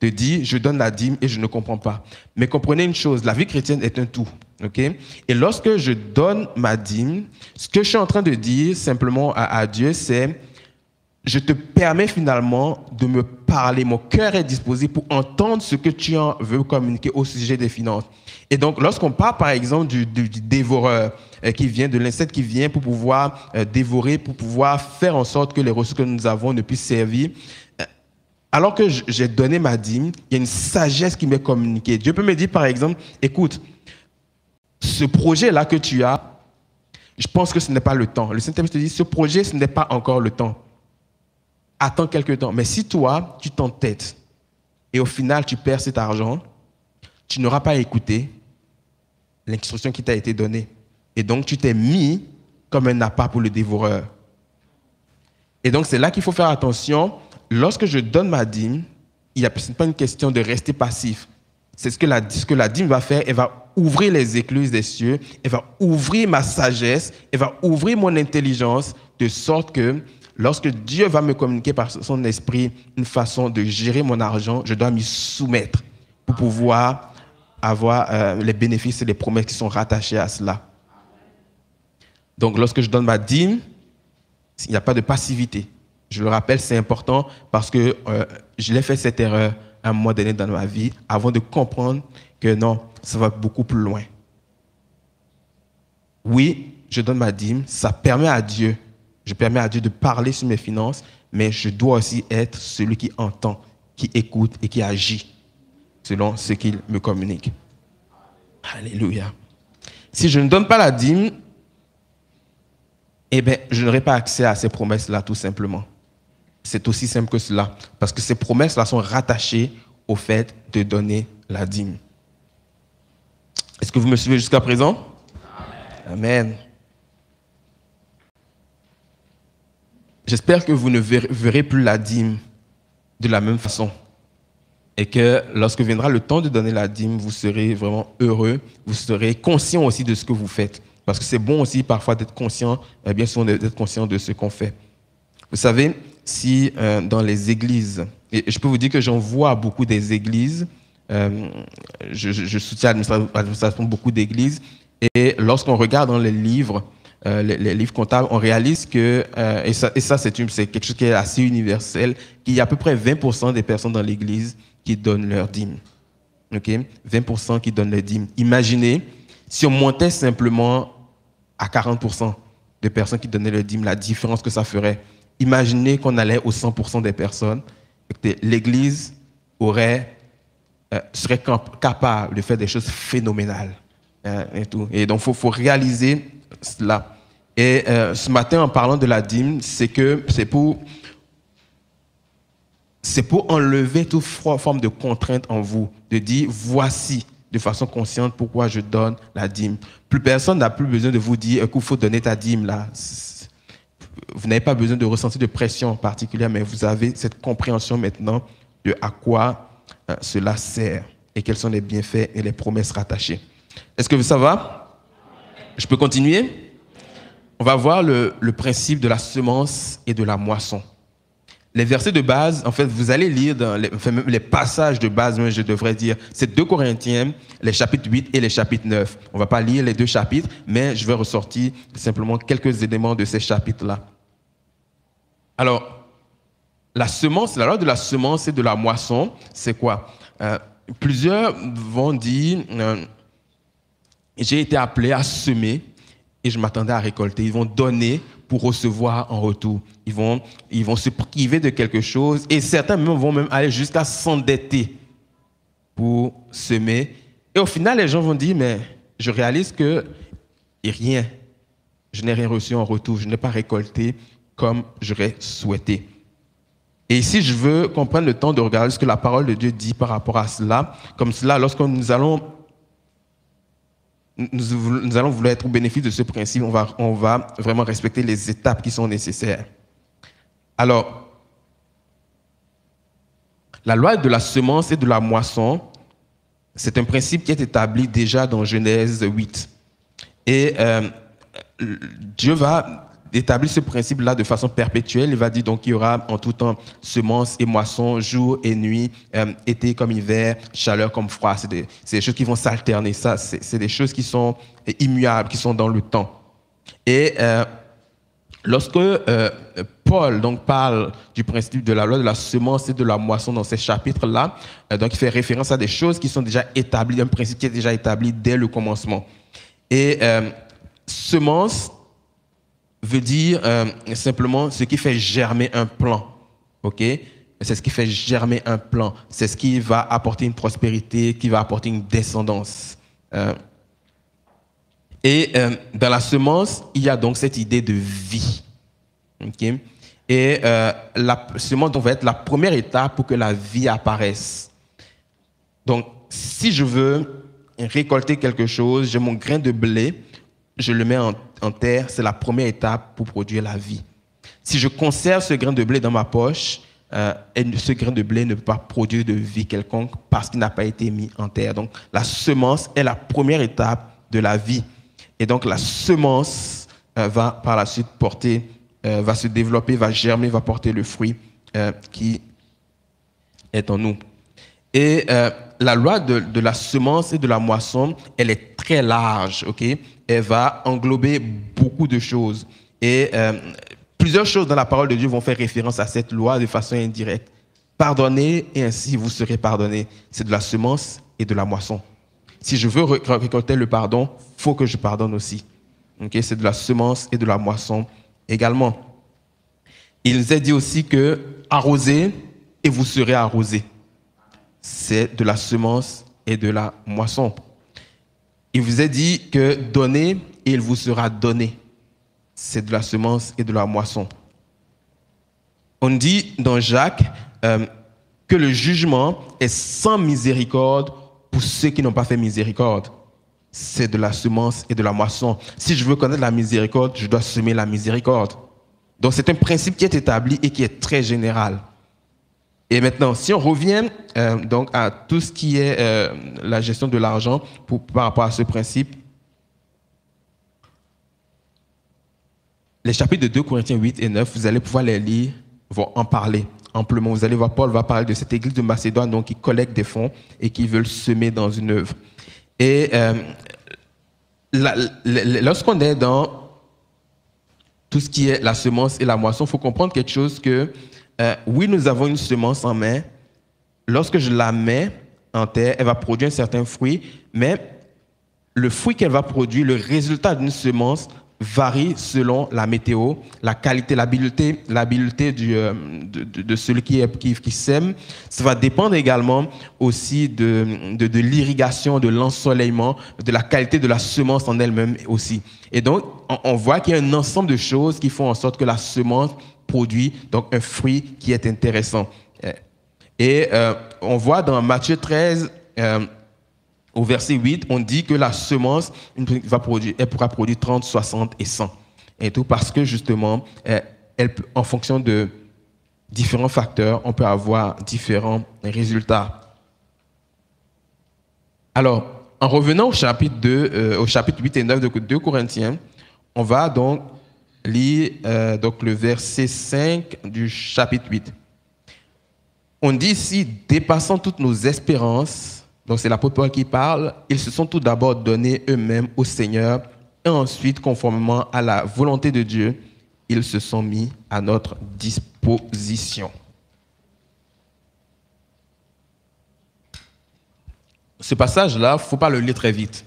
de dire, je donne la dîme et je ne comprends pas. Mais comprenez une chose, la vie chrétienne est un tout. ok? Et lorsque je donne ma dîme, ce que je suis en train de dire simplement à Dieu, c'est, je te permets finalement de me parler. Mon cœur est disposé pour entendre ce que tu en veux communiquer au sujet des finances. Et donc, lorsqu'on parle, par exemple, du, dévoreur euh, qui vient, de l'insecte qui vient pour pouvoir euh, dévorer, pour pouvoir faire en sorte que les ressources que nous avons ne puissent servir, euh, alors que j'ai donné ma dîme, il y a une sagesse qui m'est communiquée. Dieu peut me dire, par exemple, écoute, ce projet-là que tu as, je pense que ce n'est pas le temps. Le Saint-Esprit te dit, ce projet, ce n'est pas encore le temps attends quelques temps. Mais si toi, tu t'entêtes et au final, tu perds cet argent, tu n'auras pas écouté l'instruction qui t'a été donnée. Et donc, tu t'es mis comme un appât pour le dévoreur. Et donc, c'est là qu'il faut faire attention. Lorsque je donne ma dîme, il n'y a pas une question de rester passif. C'est ce ce que la dîme va faire. Elle va ouvrir les écluses des cieux. Elle va ouvrir ma sagesse. Elle va ouvrir mon intelligence de sorte que Lorsque Dieu va me communiquer par son esprit une façon de gérer mon argent, je dois m'y soumettre pour pouvoir avoir euh, les bénéfices et les promesses qui sont rattachées à cela. Donc lorsque je donne ma dîme, il n'y a pas de passivité. Je le rappelle, c'est important parce que euh, je l'ai fait cette erreur un moment donné dans ma vie avant de comprendre que non, ça va beaucoup plus loin. Oui, je donne ma dîme, ça permet à Dieu je permets à Dieu de parler sur mes finances, mais je dois aussi être celui qui entend, qui écoute et qui agit selon ce qu'il me communique. Alléluia. Si je ne donne pas la dîme, eh bien, je n'aurai pas accès à ces promesses-là, tout simplement. C'est aussi simple que cela. Parce que ces promesses-là sont rattachées au fait de donner la dîme. Est-ce que vous me suivez jusqu'à présent? Amen. J'espère que vous ne verrez plus la dîme de la même façon. Et que lorsque viendra le temps de donner la dîme, vous serez vraiment heureux, vous serez conscient aussi de ce que vous faites. Parce que c'est bon aussi parfois d'être conscient, eh bien souvent d'être conscient de ce qu'on fait. Vous savez, si euh, dans les églises, et je peux vous dire que j'en vois beaucoup des églises, euh, je, je, soutiens l'administration beaucoup d'églises, et lorsqu'on regarde dans les livres, euh, les, livres comptables, on réalise que, euh, et ça, c'est quelque chose qui est assez universel, qu'il y a à peu près 20% des personnes dans l'Église qui donnent leur dîme. OK? 20% qui donnent leur dîme. Imaginez, si on montait simplement à 40% de personnes qui donnaient leur dîme, la différence que ça ferait. Imaginez qu'on allait aux 100% des personnes, l'Église aurait, euh, serait capable de faire des choses phénoménales. Hein, et, tout. et donc, il faut, faut réaliser cela. Et euh, ce matin, en parlant de la dîme, c'est que c'est pour, c'est pour enlever toute forme de contrainte en vous, de dire voici de façon consciente pourquoi je donne la dîme. Plus personne n'a plus besoin de vous dire qu'il faut donner ta dîme là. Vous n'avez pas besoin de ressentir de pression particulière, mais vous avez cette compréhension maintenant de à quoi euh, cela sert et quels sont les bienfaits et les promesses rattachées. Est-ce que ça va? Je peux continuer? On va voir le, principe de la semence et de la moisson. Les versets de base, en fait, vous allez lire les, passages de base, je devrais dire, c'est 2 Corinthiens, les chapitres 8 et les chapitres 9. On ne va pas lire les deux chapitres, mais je vais ressortir simplement quelques éléments de ces chapitres-là. Alors, la semence, la loi de la semence et de la moisson, c'est quoi? Euh, Plusieurs vont dire, euh, j'ai été appelé à semer et je m'attendais à récolter. Ils vont donner pour recevoir en retour. Ils vont, ils vont se priver de quelque chose et certains vont même aller jusqu'à s'endetter pour semer. Et au final, les gens vont dire, mais je réalise que rien, je n'ai rien reçu en retour, je n'ai pas récolté comme j'aurais souhaité. Et ici, je veux comprendre le temps de regarder ce que la parole de Dieu dit par rapport à cela. Comme cela, lorsque nous allons nous, allons vouloir être au bénéfice de ce principe, on va, on va vraiment respecter les étapes qui sont nécessaires. Alors, la loi de la semence et de la moisson, c'est un principe qui est établi déjà dans Genèse 8. Et euh, Dieu va d'établir ce principe-là de façon perpétuelle. Il va dire donc qu'il y aura en tout temps semences et moissons, jour et nuit, euh, été comme hiver, chaleur comme froid. C'est des, des, choses qui vont s'alterner. Ça, c'est des choses qui sont immuables, qui sont dans le temps. Et euh, lorsque euh, Paul donc parle du principe de la loi de la semence et de la moisson dans ces chapitres-là. Euh, donc, il fait référence à des choses qui sont déjà établies, un principe qui est déjà établi dès le commencement. Et euh, semence veut dire euh, simplement ce qui fait germer un plan. OK? C'est ce qui fait germer un plan. C'est ce qui va apporter une prospérité, qui va apporter une descendance. Euh, et euh, dans la semence, il y a donc cette idée de vie. OK? Et la semence va être la première étape pour que la vie apparaisse. Donc, si je veux récolter quelque chose, j'ai mon grain de blé, je le mets en, terre, c'est la première étape pour produire la vie. Si je conserve ce grain de blé dans ma poche, euh, ce grain de blé ne peut pas produire de vie quelconque parce qu'il n'a pas été mis en terre. Donc la semence est la première étape de la vie. Et donc la semence euh, va par la suite porter, euh, va se développer, va germer, va porter le fruit qui est en nous. Et euh, la loi de, la semence et de la moisson, elle est très large, ok? Elle va englober beaucoup de choses. Et euh, plusieurs choses dans la parole de Dieu vont faire référence à cette loi de façon indirecte. Pardonnez et ainsi vous serez pardonnés. C'est de la semence et de la moisson. Si je veux ré- récolter le pardon, faut que je pardonne aussi. Ok, C'est de la semence et de la moisson également. Il nous est dit aussi que arrosez et vous serez arrosés. C'est de la semence et de la moisson. Il vous est dit que donnez et il vous sera donné. C'est de la semence et de la moisson. On dit dans Jacques euh, que le jugement est sans miséricorde pour ceux qui n'ont pas fait miséricorde. C'est de la semence et de la moisson. Si je veux connaître la miséricorde, je dois semer la miséricorde. Donc c'est un principe qui est établi et qui est très général. Et maintenant, si on revient euh, donc à tout ce qui est euh, la gestion de l'argent par rapport à ce principe, les chapitres de 2 Corinthiens 8 et 9, vous allez pouvoir les lire, vont en parler amplement. Vous allez voir, Paul va parler de cette église de Macédoine donc, qui collecte des fonds et qui veulent semer dans une œuvre. Et euh, lorsqu'on est dans tout ce qui est la semence et la moisson, il faut comprendre quelque chose que, euh, oui, nous avons une semence en main. Lorsque je la mets en terre, elle va produire un certain fruit, mais le fruit qu'elle va produire, le résultat d'une semence varie selon la météo, la qualité, l'habileté, l'habileté du, euh, de, de- celui qui, est, qui, sème. Ça va dépendre également aussi de, de, de l'irrigation, de l'ensoleillement, de la qualité de la semence en elle-même aussi. Et donc, on, on voit qu'il y a un ensemble de choses qui font en sorte que la semence produit donc un fruit qui est intéressant. Euh, Et euh, on voit dans Matthieu 13, euh, au verset 8, on dit que la semence va produire, elle pourra produire 30, 60 et 100. Et tout parce que justement, en fonction de différents facteurs, on peut avoir différents résultats. Alors, en revenant au chapitre, 2, euh, au chapitre 8 et 9 de 2 Corinthiens, on va donc lire euh, donc le verset 5 du chapitre 8. On dit ici, dépassant toutes nos espérances, donc c'est l'apôtre qui parle, ils se sont tout d'abord donnés eux-mêmes au Seigneur et ensuite, conformément à la volonté de Dieu, ils se sont mis à notre disposition. Ce passage-là, il ne faut pas le lire très vite.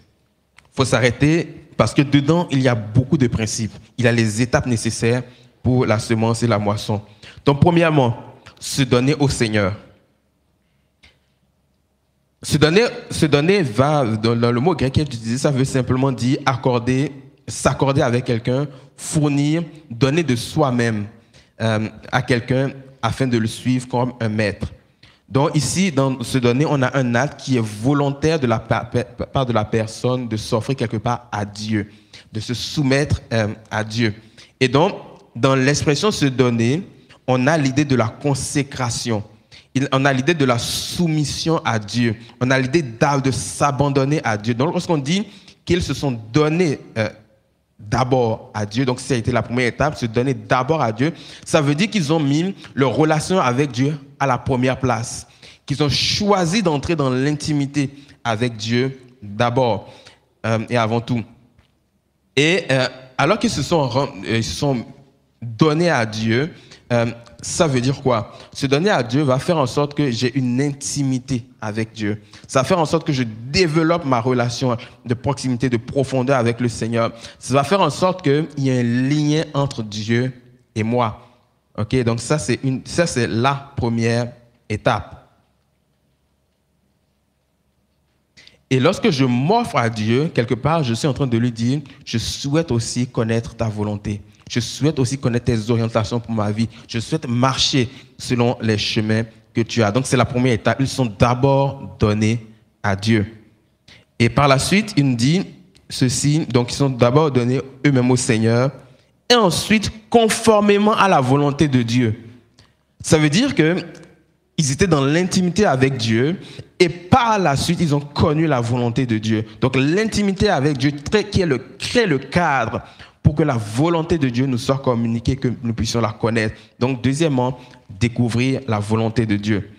Il faut s'arrêter parce que dedans, il y a beaucoup de principes. Il y a les étapes nécessaires pour la semence et la moisson. Donc, premièrement, se donner au Seigneur. Se donner, se donner va, dans, le mot grec est utilisé, ça veut simplement dire accorder, s'accorder avec quelqu'un, fournir, donner de soi-même euh, à quelqu'un afin de le suivre comme un maître. Donc ici, dans se donner, on a un acte qui est volontaire de la part, de la personne de s'offrir quelque part à Dieu, de se soumettre euh, à Dieu. Et donc, dans l'expression se donner, on a l'idée de la consécration. On a l'idée de la soumission à Dieu. On a l'idée de s'abandonner à Dieu. Donc, lorsqu'on dit qu'ils se sont donnés euh, d'abord à Dieu, donc ça a été la première étape, se donner d'abord à Dieu, ça veut dire qu'ils ont mis leur relation avec Dieu à la première place. Qu'ils ont choisi d'entrer dans l'intimité avec Dieu d'abord euh, et avant tout. Et euh, alors qu'ils se sont, euh, se sont donnés à Dieu, ça veut dire quoi? Se donner à Dieu va faire en sorte que j'ai une intimité avec Dieu. Ça va faire en sorte que je développe ma relation de proximité, de profondeur avec le Seigneur. Ça va faire en sorte qu'il y ait un lien entre Dieu et moi. Ok, donc ça c'est une, ça c'est la première étape. Et lorsque je m'offre à Dieu, quelque part, je suis en train de lui dire, je souhaite aussi connaître ta volonté. Je souhaite aussi connaître tes orientations pour ma vie. Je souhaite marcher selon les chemins que tu as. Donc c'est la première étape. Ils sont d'abord donnés à Dieu. Et par la suite, il nous dit ceci, donc ils sont d'abord donnés eux-mêmes au Seigneur, et ensuite conformément à la volonté de Dieu. Ça veut dire que ils étaient dans l'intimité avec Dieu et par la suite, ils ont connu la volonté de Dieu. Donc l'intimité avec Dieu qui le, crée le cadre pour que la volonté de Dieu nous soit communiquée, que nous puissions la connaître. Donc deuxièmement, découvrir la volonté de Dieu.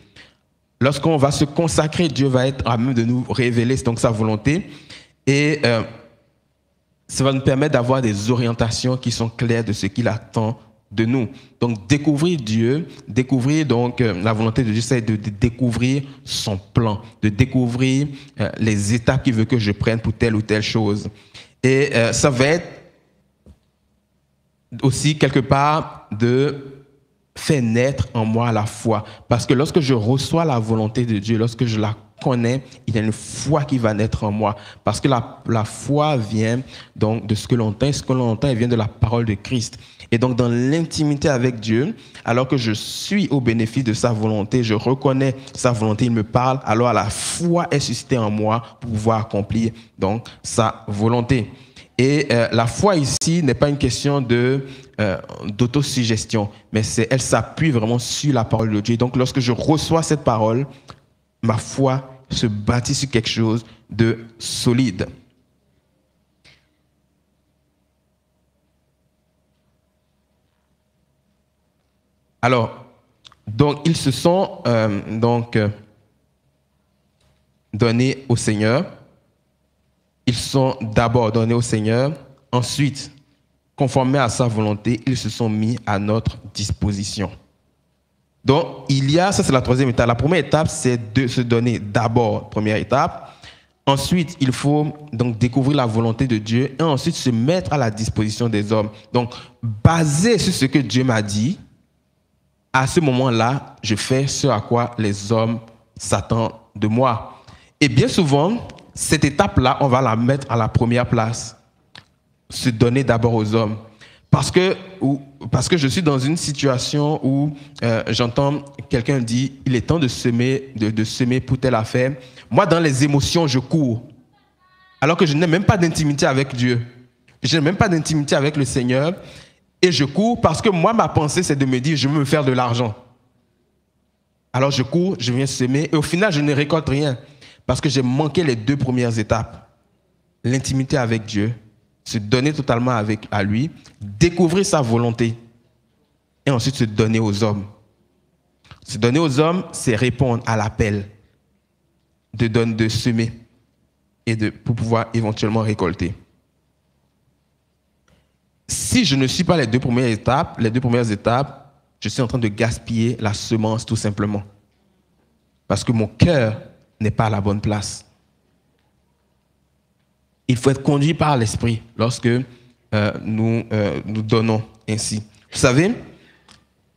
Lorsqu'on va se consacrer, Dieu va être à même de nous révéler donc sa volonté et euh, ça va nous permettre d'avoir des orientations qui sont claires de ce qu'il attend de nous. Donc découvrir Dieu, découvrir donc euh, la volonté de Dieu, c'est de, découvrir son plan, de découvrir euh, les étapes qu'il veut que je prenne pour telle ou telle chose. Et ça va être aussi quelque part de faire naître en moi la foi. Parce que lorsque je reçois la volonté de Dieu, lorsque je la connais, il y a une foi qui va naître en moi. Parce que la, la foi vient donc de ce que l'on entend, ce que l'on entend, vient de la parole de Christ. Et donc dans l'intimité avec Dieu, alors que je suis au bénéfice de sa volonté, je reconnais sa volonté, il me parle, alors la foi est suscitée en moi pour pouvoir accomplir donc sa volonté. Et euh, la foi ici n'est pas une question de euh, d'autosuggestion, mais c'est elle s'appuie vraiment sur la parole de Dieu. Donc lorsque je reçois cette parole, ma foi se bâtit sur quelque chose de solide. Alors, donc ils se sont euh, donc donnés au Seigneur. Ils sont d'abord donnés au Seigneur. Ensuite, conformés à sa volonté, ils se sont mis à notre disposition. Donc, il y a, ça c'est la troisième étape. La première étape, c'est de se donner d'abord, première étape. Ensuite, il faut donc découvrir la volonté de Dieu et ensuite se mettre à la disposition des hommes. Donc, basé sur ce que Dieu m'a dit, à ce moment-là, je fais ce à quoi les hommes s'attendent de moi. Et bien souvent, cette étape-là, on va la mettre à la première place. Se donner d'abord aux hommes. Parce que, parce que je suis dans une situation où euh, j'entends quelqu'un dire, il est temps de semer, de, de semer pour telle affaire. Moi, dans les émotions, je cours. Alors que je n'ai même pas d'intimité avec Dieu. Je n'ai même pas d'intimité avec le Seigneur. Et je cours parce que moi, ma pensée, c'est de me dire, je veux me faire de l'argent. Alors je cours, je viens semer, et au final, je ne récolte rien. Parce que j'ai manqué les deux premières étapes. L'intimité avec Dieu, se donner totalement avec, à lui, découvrir sa volonté, et ensuite se donner aux hommes. Se donner aux hommes, c'est répondre à l'appel de, de semer et de, pour pouvoir éventuellement récolter si je ne suis pas les deux premières étapes, les deux premières étapes, je suis en train de gaspiller la semence tout simplement. Parce que mon cœur n'est pas à la bonne place. Il faut être conduit par l'esprit lorsque euh, nous, euh, nous donnons ainsi. Vous savez,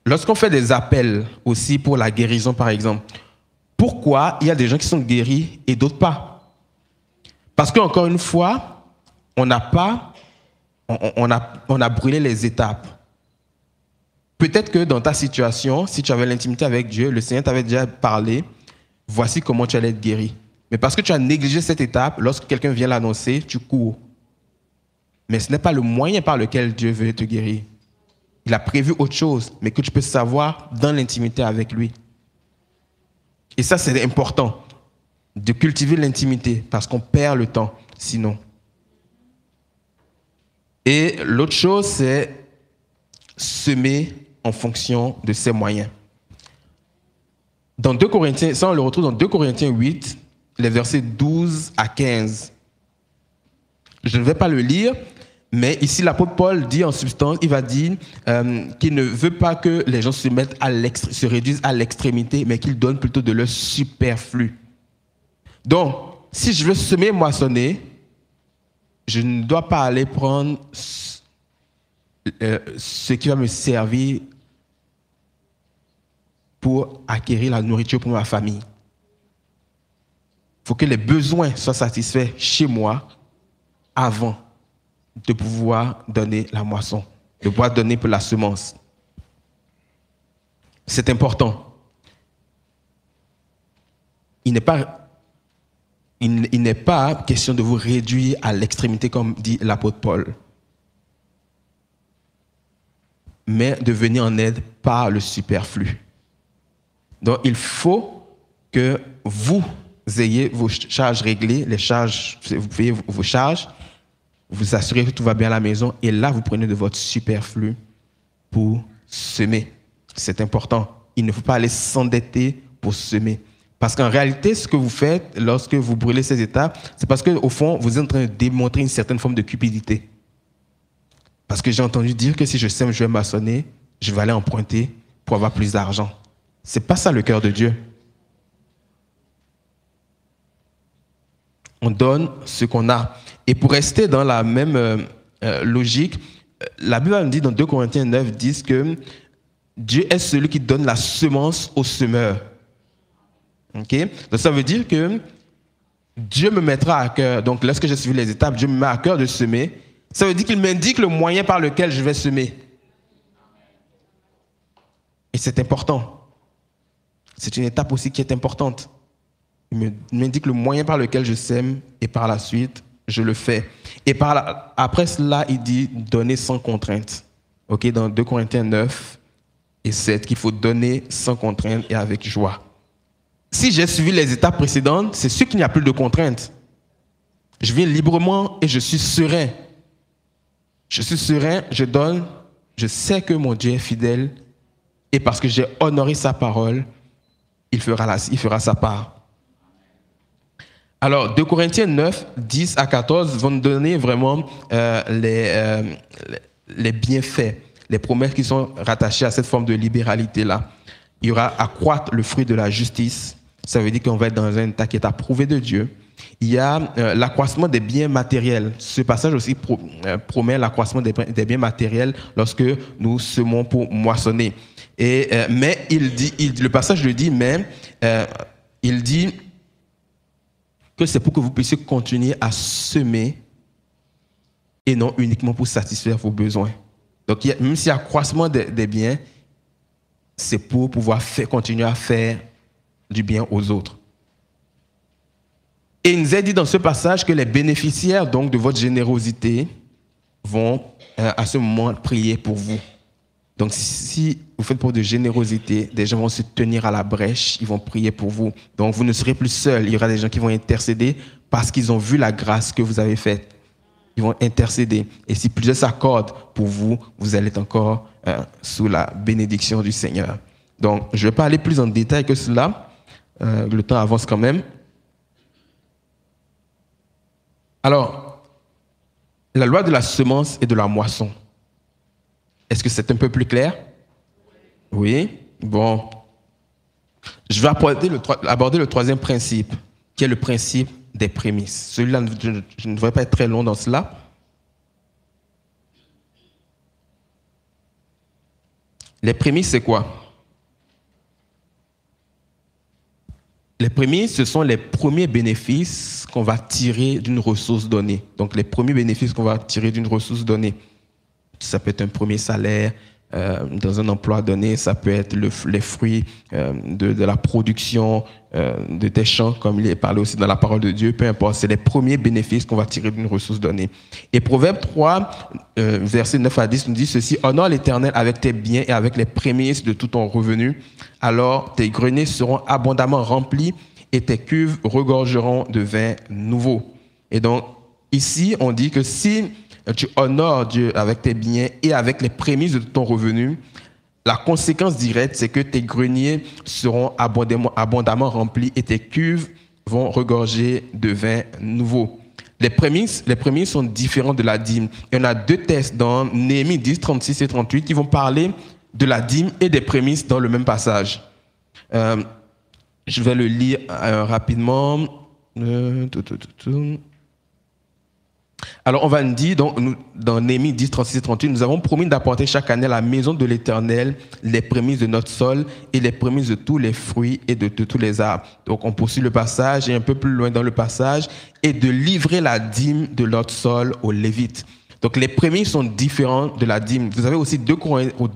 lorsqu'on fait des appels aussi pour la guérison, par exemple, pourquoi il y a des gens qui sont guéris et d'autres pas? Parce qu'encore une fois, on n'a pas on, a, on a brûlé les étapes. Peut-être que dans ta situation, si tu avais l'intimité avec Dieu, le Seigneur t'avait déjà parlé, voici comment tu allais être guéri. Mais parce que tu as négligé cette étape, lorsque quelqu'un vient l'annoncer, tu cours. Mais ce n'est pas le moyen par lequel Dieu veut te guérir. Il a prévu autre chose, mais que tu peux savoir dans l'intimité avec lui. Et ça, c'est important, de cultiver l'intimité, parce qu'on perd le temps sinon. Et l'autre chose, c'est semer en fonction de ses moyens. Dans 2 Corinthiens, ça on le retrouve dans 2 Corinthiens 8, les versets 12 à 15. Je ne vais pas le lire, mais ici, l'apôtre Paul dit en substance, il va dire euh, qu'il ne veut pas que les gens se, mettent à se réduisent à l'extrémité, mais qu'il donne plutôt de leur superflu. Donc, si je veux semer, moissonner, je ne dois pas aller prendre euh, ce qui va me servir pour acquérir la nourriture pour ma famille. Il faut que les besoins soient satisfaits chez moi avant de pouvoir donner la moisson, de pouvoir donner pour la semence. C'est important. Il n'est pas, pas question de vous réduire à l'extrémité comme dit l'apôtre Paul, mais de venir en aide par le superflu. Donc il faut que vous ayez vos charges réglées, les charges, vous payez vos charges, vous assurez que tout va bien à la maison et là, vous prenez de votre superflu pour semer. C'est important. Il ne faut pas aller s'endetter pour semer. Parce qu'en réalité, ce que vous faites lorsque vous brûlez ces étapes, c'est parce qu'au fond, vous êtes en train de démontrer une certaine forme de cupidité. Parce que j'ai entendu dire que si je sème, je vais maçonner, je vais aller emprunter pour avoir plus d'argent. C'est pas ça le cœur de Dieu. On donne ce qu'on a. Et pour rester dans la même euh, euh, logique, euh, la Bible nous dit dans 2 Corinthiens 9, 10 que Dieu est celui qui donne la semence au semeur. OK? Donc ça veut dire que Dieu me mettra à cœur. Donc lorsque j'ai suivi les étapes, Dieu me met à cœur de semer. Ça veut dire qu'il m'indique le moyen par lequel je vais semer. Et c'est important. C'est une étape aussi qui est importante. Il m'indique le moyen par lequel je sème et par la suite, je le fais. Et après cela, il dit donner sans contrainte. Dans 2 Corinthiens 9 et 7, qu'il faut donner sans contrainte et avec joie. Si j'ai suivi les étapes précédentes, c'est sûr qu'il n'y a plus de contraintes. Je viens librement et je suis serein. Je suis serein, je donne, je sais que mon Dieu est fidèle et parce que j'ai honoré sa parole, il fera, il fera sa part. Alors, 2 Corinthiens 9, 10 à 14 vont nous donner vraiment euh, euh, les, les bienfaits, les promesses qui sont rattachées à cette forme de libéralité-là. Il y aura accroître le fruit de la justice. Ça veut dire qu'on va être dans un état qui est approuvé de Dieu. Il y a euh, l'accroissement des biens matériels. Ce passage aussi promet l'accroissement des, des, biens matériels lorsque nous semons pour moissonner. Et, mais il dit, il, le passage le dit, mais il dit que c'est pour que vous puissiez continuer à semer et non uniquement pour satisfaire vos besoins. Donc, même s'il y a accroissement des, biens, c'est pour pouvoir faire, continuer à faire du bien aux autres. Et il nous est dit dans ce passage que les bénéficiaires donc de votre générosité vont euh, à ce moment prier pour vous. Donc, si vous faites pour de générosité, des gens vont se tenir à la brèche, ils vont prier pour vous. Donc, vous ne serez plus seul. Il y aura des gens qui vont intercéder parce qu'ils ont vu la grâce que vous avez faite. Ils vont intercéder. Et si plusieurs s'accordent pour vous, vous allez encore euh, sous la bénédiction du Seigneur. Donc, je ne vais pas aller plus en détail que cela. Euh, le temps avance quand même. Alors, la loi de la semence et de la moisson. Est-ce que c'est un peu plus clair? Oui Bon. Je vais aborder le, troisième principe, qui est le principe des prémices. Celui-là, je, je ne devrais pas être très long dans cela. Les prémices, c'est quoi? Les prémices, ce sont les premiers bénéfices qu'on va tirer d'une ressource donnée. Donc, les premiers bénéfices qu'on va tirer d'une ressource donnée. Ça peut être un premier salaire euh, dans un emploi donné, ça peut être les fruits euh, de, la production euh, de tes champs, comme il est parlé aussi dans la parole de Dieu, peu importe, c'est les premiers bénéfices qu'on va tirer d'une ressource donnée. Et Proverbe 3, versets 9 à 10 nous dit ceci, honore l'Éternel avec tes biens et avec les prémices de tout ton revenu, alors tes greniers seront abondamment remplis et tes cuves regorgeront de vin nouveau. Et donc, ici, on dit que si tu honores Dieu avec tes biens et avec les prémices de ton revenu, la conséquence directe, c'est que tes greniers seront abondamment, remplis et tes cuves vont regorger de vin nouveau. Les prémices, les prémices sont différentes de la dîme. Il y en a deux textes dans Néhémie 10, 36 et 38 qui vont parler de la dîme et des prémices dans le même passage. Euh, je vais le lire euh, rapidement. Euh, alors, on va nous dire, donc, nous, dans Néhémie 10, 36 et 38, nous avons promis d'apporter chaque année à la maison de l'Éternel les prémices de notre sol et les prémices de tous les fruits et de, tous les arbres. Donc, on poursuit le passage et un peu plus loin dans le passage, et de livrer la dîme de notre sol aux Lévites. Donc, les prémices sont différentes de la dîme. Vous avez aussi deux,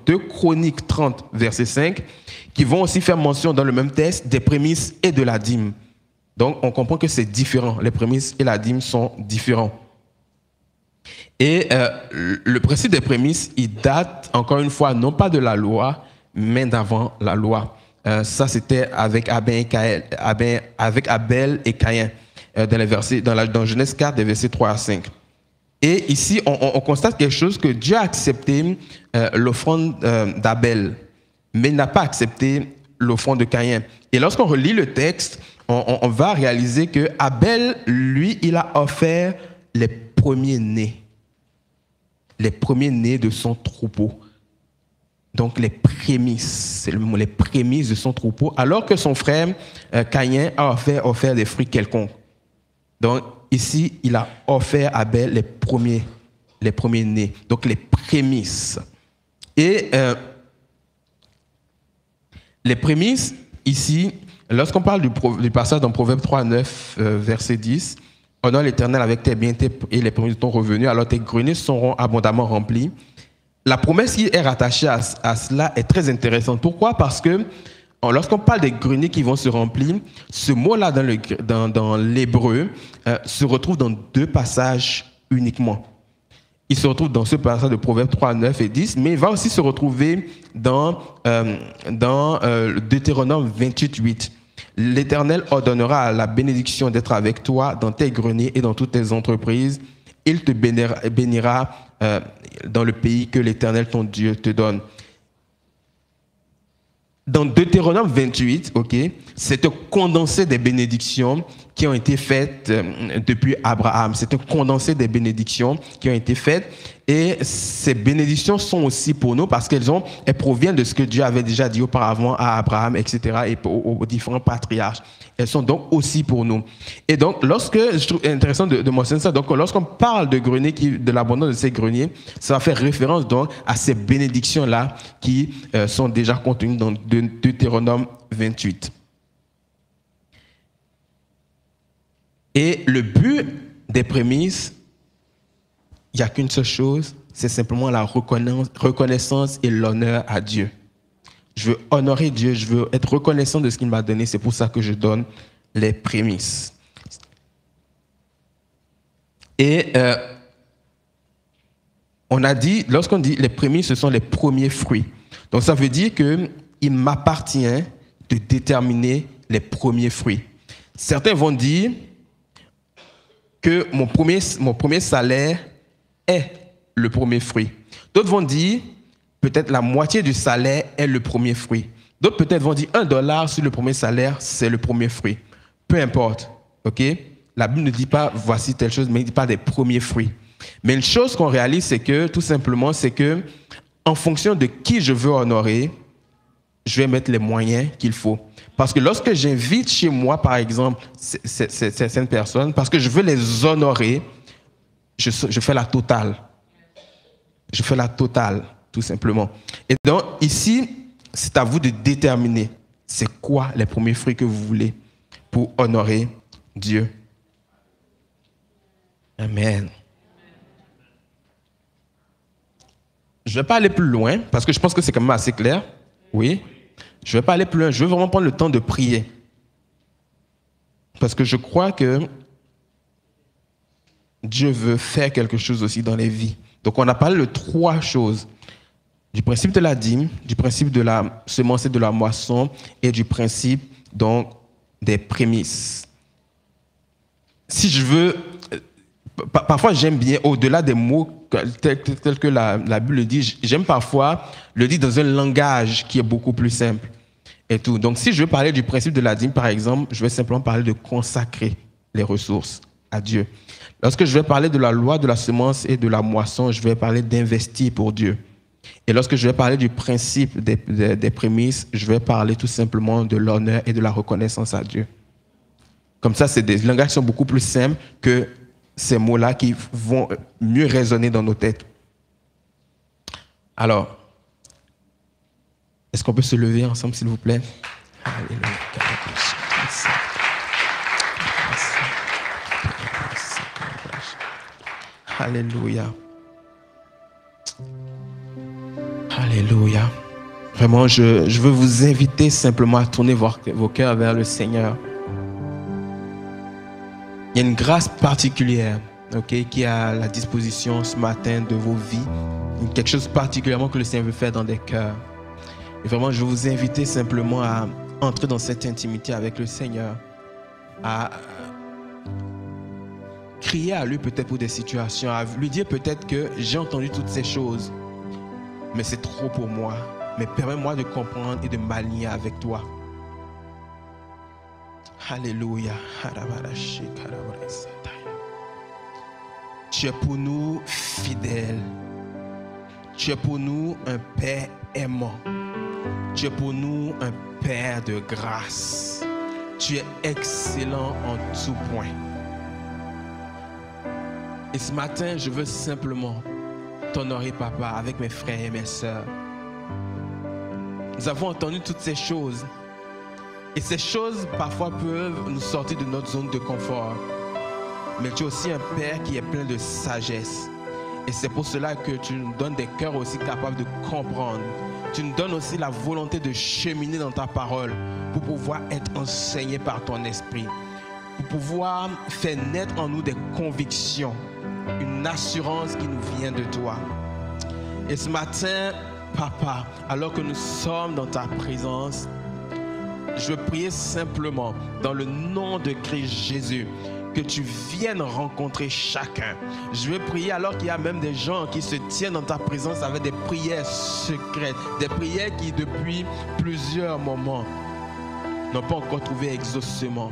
deux Chroniques 30, verset 5, qui vont aussi faire mention dans le même texte des prémices et de la dîme. Donc, on comprend que c'est différent. Les prémices et la dîme sont différents. Et euh, le principe des prémices, il date, encore une fois, non pas de la loi, mais d'avant la loi. Euh, ça, c'était avec avec Abel et Caïn, euh, dans, les versets, dans, Genèse 4, des versets 3 à 5. Et ici, on, on, constate quelque chose que Dieu a accepté euh, l'offrande euh, d'Abel, mais n'a pas accepté l'offrande de Caïn. Et lorsqu'on relit le texte, on, on, va réaliser que Abel, lui, il a offert les premiers-nés les premiers-nés de son troupeau. Donc les prémices, c'est le mot, les prémices de son troupeau, alors que son frère euh, Caïn a offert, des fruits quelconques. Donc ici, il a offert à Abel les premiers, les premiers nés, donc les prémices. Et euh, les prémices, ici, lorsqu'on parle du, du, passage dans Proverbe 3, 9, euh, verset 10, Honore l'Éternel avec tes biens et les prémices de ton revenu, alors tes greniers seront abondamment remplis. La promesse qui est rattachée à, cela est très intéressante. Pourquoi? Parce que lorsqu'on parle des greniers qui vont se remplir, ce mot-là dans, l'hébreu euh, se retrouve dans deux passages uniquement. Il se retrouve dans ce passage de Proverbes 3, 9 et 10, mais il va aussi se retrouver dans, euh, euh, Deutéronome 28, 8. L'Éternel ordonnera la bénédiction d'être avec toi dans tes greniers et dans toutes tes entreprises. Il te bénira, euh, dans le pays que l'Éternel, ton Dieu, te donne. Dans Deutéronome 28, ok, c'est un condensé des bénédictions qui ont été faites euh, depuis Abraham. C'est un condensé des bénédictions qui ont été faites. Et ces bénédictions sont aussi pour nous parce qu'elles ont, elles proviennent de ce que Dieu avait déjà dit auparavant à Abraham, etc., et aux, différents patriarches. Elles sont donc aussi pour nous. Et donc, lorsque, je trouve intéressant de, mentionner ça, donc lorsqu'on parle de greniers, qui, de l'abondance de ces greniers, ça va faire référence donc à ces bénédictions-là qui euh, sont déjà contenues dans Deutéronome 28. Et le but des prémices, il n'y a qu'une seule chose, c'est simplement la reconnaissance et l'honneur à Dieu. Je veux honorer Dieu, je veux être reconnaissant de ce qu'il m'a donné, c'est pour ça que je donne les prémices. Et euh, on a dit, lorsqu'on dit les prémices, ce sont les premiers fruits. Donc ça veut dire qu'il m'appartient de déterminer les premiers fruits. Certains vont dire, que mon premier, mon premier salaire est le premier fruit. D'autres vont dire, peut-être la moitié du salaire est le premier fruit. D'autres peut-être vont dire, un dollar sur le premier salaire, c'est le premier fruit. Peu importe, ok? La Bible ne dit pas, voici telle chose, mais ne dit pas des premiers fruits. Mais une chose qu'on réalise, c'est que, tout simplement, c'est que, en fonction de qui je veux honorer, je vais mettre les moyens qu'il faut. Parce que lorsque j'invite chez moi, par exemple, certaines personnes, parce que je veux les honorer, je, fais la totale. Je fais la totale, tout simplement. Et donc, ici, c'est à vous de déterminer c'est quoi les premiers fruits que vous voulez pour honorer Dieu. Amen. Je ne vais pas aller plus loin parce que je pense que c'est quand même assez clair. Oui. Je ne vais pas aller plus loin. Je veux vraiment prendre le temps de prier. Parce que je crois que Dieu veut faire quelque chose aussi dans les vies. Donc on a parlé de trois choses. Du principe de la dîme, du principe de la semence et de la moisson et du principe donc des prémices. Si je veux, euh, parfois j'aime bien, au-delà des mots tels, que la, Bible le dit, j'aime parfois le dire dans un langage qui est beaucoup plus simple et tout. Donc, si je veux parler du principe de la dîme, par exemple, je vais simplement parler de consacrer les ressources. À Dieu. Lorsque je vais parler de la loi de la semence et de la moisson, je vais parler d'investir pour Dieu. Et lorsque je vais parler du principe des, des, prémices, je vais parler tout simplement de l'honneur et de la reconnaissance à Dieu. Comme ça, c'est des langages qui sont beaucoup plus simples que ces mots-là qui vont mieux résonner dans nos têtes. Alors, est-ce qu'on peut se lever ensemble, s'il vous plaît? Alléluia. Alléluia. Vraiment, je, veux vous inviter simplement à tourner vos, vos cœurs vers le Seigneur. Il y a une grâce particulière qui est à la disposition ce matin de vos vies. Quelque chose particulièrement que le Seigneur veut faire dans des cœurs. Et vraiment, je veux vous inviter simplement à entrer dans cette intimité avec le Seigneur, crier à lui peut-être pour des situations, lui dire peut-être que j'ai entendu toutes ces choses, mais c'est trop pour moi. Mais permets-moi de comprendre et de m'aligner avec toi. Alléluia. Tu es pour nous fidèle. Tu es pour nous un Père aimant. Tu es pour nous un Père de grâce. Tu es excellent en tout point. Et ce matin, je veux simplement t'honorer, papa, avec mes frères et mes sœurs. Nous avons entendu toutes ces choses. Et ces choses, parfois, peuvent nous sortir de notre zone de confort. Mais tu es aussi un Père qui est plein de sagesse. Et c'est pour cela que tu nous donnes des cœurs aussi capables de comprendre. Tu nous donnes aussi la volonté de cheminer dans ta parole pour pouvoir être enseigné par ton esprit. Pour pouvoir faire naître en nous des convictions, une assurance qui nous vient de toi. Et ce matin, Papa, alors que nous sommes dans ta présence, je prier simplement dans le nom de Christ Jésus que tu viennes rencontrer chacun. Je veux prier alors qu'il y a même des gens qui se tiennent dans ta présence avec des prières secrètes, des prières qui depuis plusieurs moments n'ont pas encore trouvé exaucement.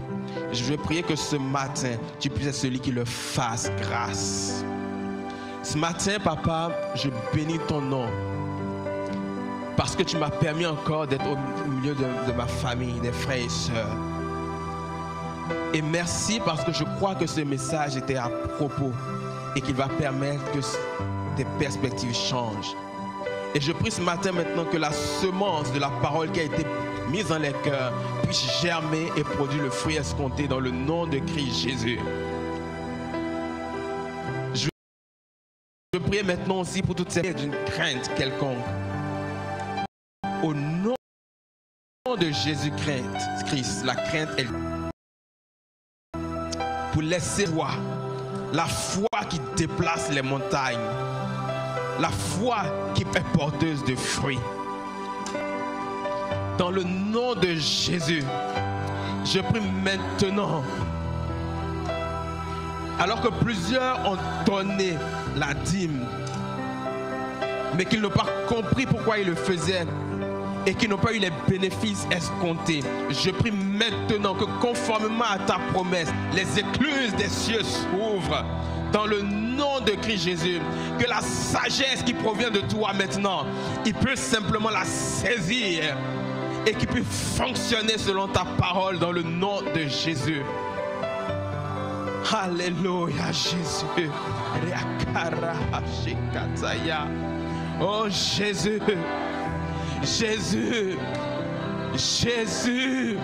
Je veux prier que ce matin, tu puisses être celui qui leur fasse grâce. Ce matin, papa, je bénis ton nom parce que tu m'as permis encore d'être au milieu de, de ma famille, des frères et sœurs. Et merci parce que je crois que ce message était à propos et qu'il va permettre que tes perspectives changent. Et je prie ce matin maintenant que la semence de la parole qui a été mise dans les cœurs puisse germer et produire le fruit escompté dans le nom de Christ Jésus. Je prie maintenant aussi pour toutes ces d'une crainte quelconque. Au nom de Jésus-Christ, la crainte, elle pour laisser voir la foi qui déplace les montagnes, la foi qui est porteuse de fruits. Dans le nom de Jésus, je prie maintenant, alors que plusieurs ont donné la dîme, mais qu'ils n'ont pas compris pourquoi ils le faisaient, et qui n'ont pas eu les bénéfices escomptés. Je prie maintenant que conformément à ta promesse, les écluses des cieux s'ouvrent dans le nom de Christ Jésus. Que la sagesse qui provient de toi maintenant, il peut simplement la saisir et qu'il puisse fonctionner selon ta parole dans le nom de Jésus. Alléluia Jésus. Oh Jésus. Jésus, Jésus,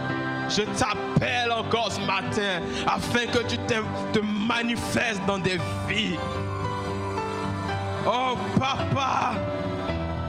je t'appelle encore ce matin afin que tu te, manifestes dans des vies. Oh papa,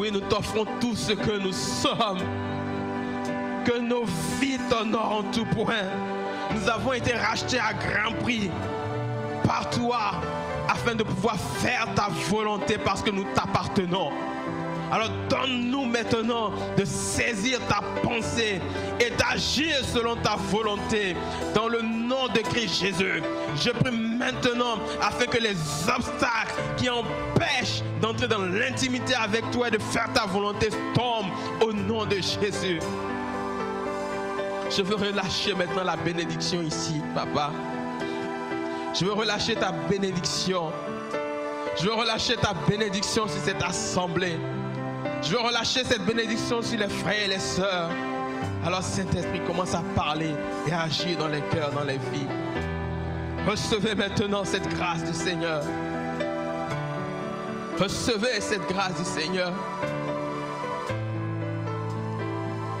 Oui, nous t'offrons tout ce que nous sommes. Que nos vies t'honorent en tout point. Nous avons été rachetés à grand prix par toi afin de pouvoir faire ta volonté parce que nous t'appartenons. Alors donne-nous maintenant de saisir ta pensée et d'agir selon ta volonté. Dans le nom de Christ Jésus, je prie maintenant afin que les obstacles qui empêchent d'entrer dans l'intimité avec toi et de faire ta volonté tombent au nom de Jésus. Je veux relâcher maintenant la bénédiction ici, papa. Je veux relâcher ta bénédiction. Je veux relâcher ta bénédiction sur cette assemblée. Je veux relâcher cette bénédiction sur les frères et les sœurs. Alors Saint-Esprit commence à parler et à agir dans les cœurs, dans les vies. Recevez maintenant cette grâce du Seigneur. Recevez cette grâce du Seigneur.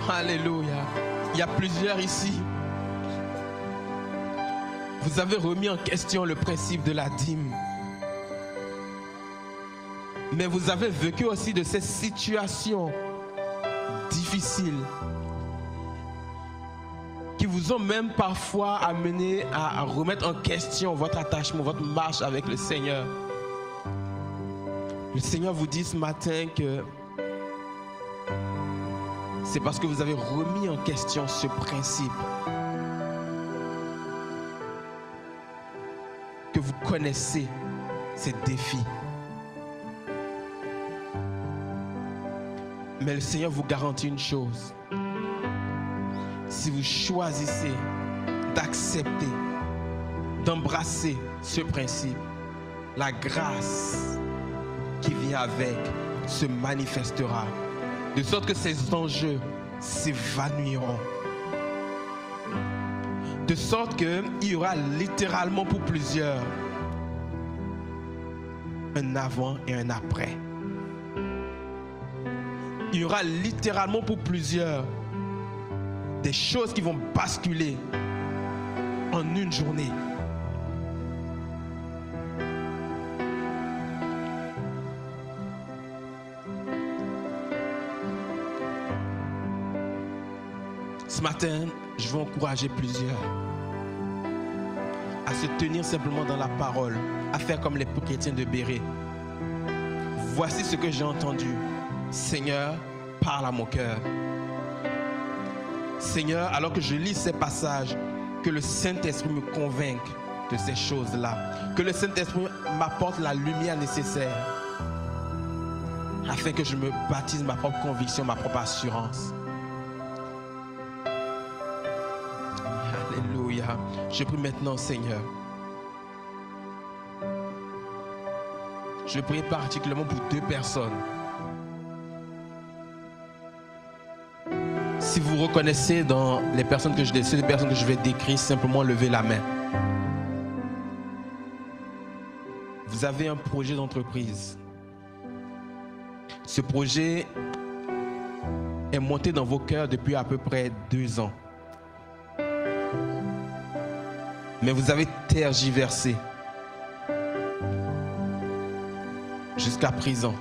Alléluia. Il y a plusieurs ici. Vous avez remis en question le principe de la dîme. Mais vous avez vécu aussi de ces situations difficiles qui vous ont même parfois amené à remettre en question votre attachement, votre marche avec le Seigneur. Le Seigneur vous dit ce matin que c'est parce que vous avez remis en question ce principe que vous connaissez ces défis. Mais le Seigneur vous garantit une chose. Si vous choisissez d'accepter, d'embrasser ce principe, la grâce qui vient avec se manifestera. De sorte que ces enjeux s'évanouiront. De sorte qu'il y aura littéralement pour plusieurs un avant et un après il y aura littéralement pour plusieurs des choses qui vont basculer en une journée. Ce matin, je veux encourager plusieurs à se tenir simplement dans la parole, à faire comme les chrétiens de Béret. Voici ce que j'ai entendu. Seigneur, parle à mon cœur. Seigneur, alors que je lis ces passages, que le Saint-Esprit me convainque de ces choses-là. Que le Saint-Esprit m'apporte la lumière nécessaire afin que je me baptise ma propre conviction, ma propre assurance. Alléluia. Je prie maintenant, Seigneur. Je prie particulièrement pour deux personnes. Si vous reconnaissez dans les personnes que je les personnes que je vais décrire, simplement levez la main. Vous avez un projet d'entreprise. Ce projet est monté dans vos cœurs depuis à peu près deux ans. Mais vous avez tergiversé jusqu'à présent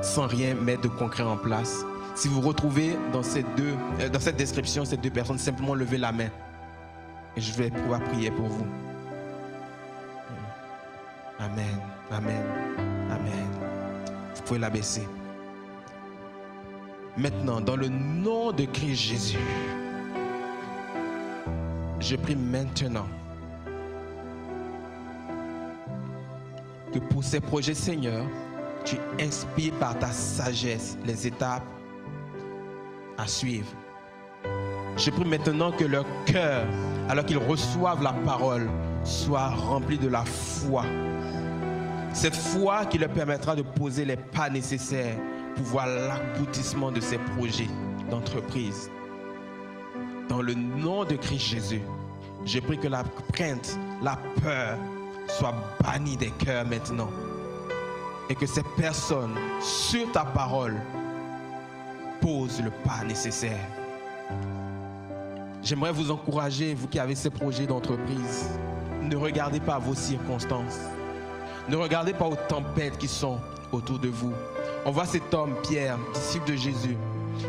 sans rien mettre de concret en place. Si vous retrouvez dans, ces deux, euh, dans cette description ces deux personnes, simplement levez la main. Et je vais pouvoir prier pour vous. Amen, amen, amen. Vous pouvez la baisser. Maintenant, dans le nom de Christ Jésus, je prie maintenant que pour ces projets, Seigneur, tu inspires par ta sagesse les étapes suivre. Je prie maintenant que leur cœur, alors qu'ils reçoivent la parole, soit rempli de la foi. Cette foi qui leur permettra de poser les pas nécessaires pour voir l'aboutissement de ces projets d'entreprise. Dans le nom de Christ Jésus, je prie que la crainte, la peur soit bannie des cœurs maintenant. Et que ces personnes, sur ta parole, pose le pas nécessaire. J'aimerais vous encourager, vous qui avez ces projets d'entreprise, ne regardez pas vos circonstances. Ne regardez pas aux tempêtes qui sont autour de vous. On voit cet homme, Pierre, disciple de Jésus,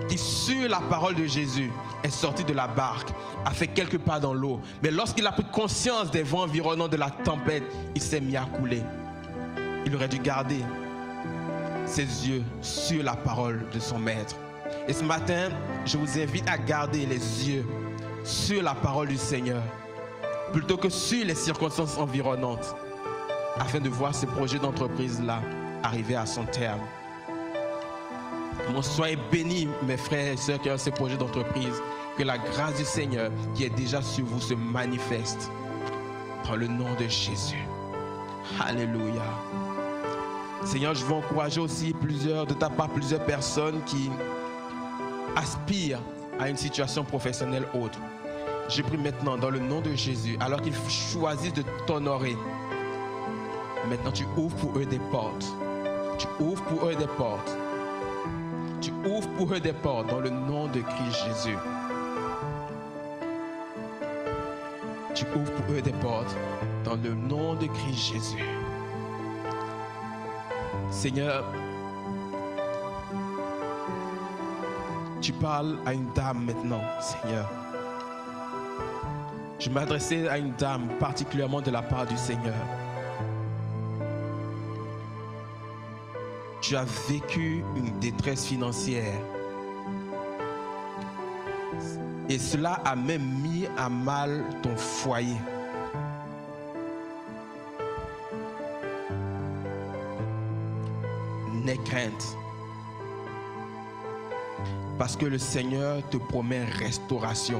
qui, sur la parole de Jésus, est sorti de la barque, a fait quelques pas dans l'eau. Mais lorsqu'il a pris conscience des vents environnants de la tempête, il s'est mis à couler. Il aurait dû garder ses yeux sur la parole de son maître. Et ce matin, je vous invite à garder les yeux sur la parole du Seigneur plutôt que sur les circonstances environnantes afin de voir ce projet d'entreprise-là arriver à son terme. Mon soyez bénis, mes frères et sœurs qui ont ces projets d'entreprise. Que la grâce du Seigneur qui est déjà sur vous se manifeste. Dans le nom de Jésus. Alléluia. Seigneur, je veux encourager aussi plusieurs, de ta part, plusieurs personnes qui aspirent à une situation professionnelle autre. Je prie maintenant dans le nom de Jésus, alors qu'ils choisissent de t'honorer. Maintenant, tu ouvres pour eux des portes. Tu ouvres pour eux des portes. Tu ouvres pour eux des portes dans le nom de Christ Jésus. Tu ouvres pour eux des portes dans le nom de Christ Jésus. Seigneur, tu parles à une dame maintenant, Seigneur. Je m'adressais à une dame particulièrement de la part du Seigneur. Tu as vécu une détresse financière. Et cela a même mis à mal ton foyer. N'aie crainte. Parce que le Seigneur te promet restauration.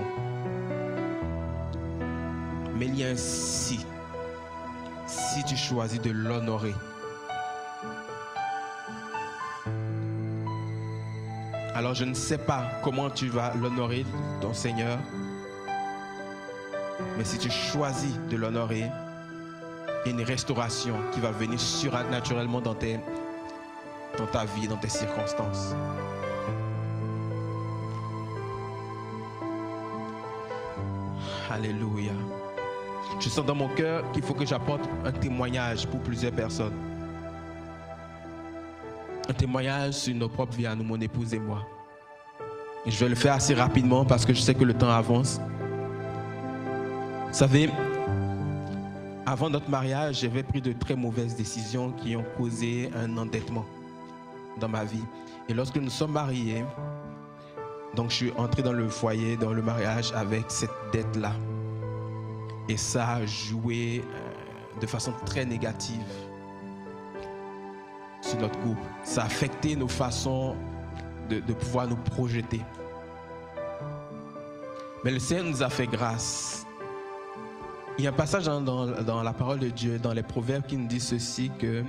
Mais il y a un si. Si tu choisis de l'honorer. Alors je ne sais pas comment tu vas l'honorer, ton Seigneur. Mais si tu choisis de l'honorer, il y a une restauration qui va venir surnaturellement dans, dans ta vie, dans tes circonstances. Alléluia. Je sens dans mon cœur qu'il faut que j'apporte un témoignage pour plusieurs personnes. Un témoignage sur nos propres vies à nous, mon épouse et moi. Et je vais le faire assez rapidement parce que je sais que le temps avance. Vous savez, avant notre mariage, j'avais pris de très mauvaises décisions qui ont causé un endettement dans ma vie. Et lorsque nous sommes mariés, donc je suis entré dans le foyer, dans le mariage avec cette dette-là. Et ça a joué euh, de façon très négative sur notre couple. Ça a affecté nos façons de, pouvoir nous projeter. Mais le Seigneur nous a fait grâce. Il y a un passage dans, dans, la parole de Dieu, dans les proverbes, qui nous dit ceci, que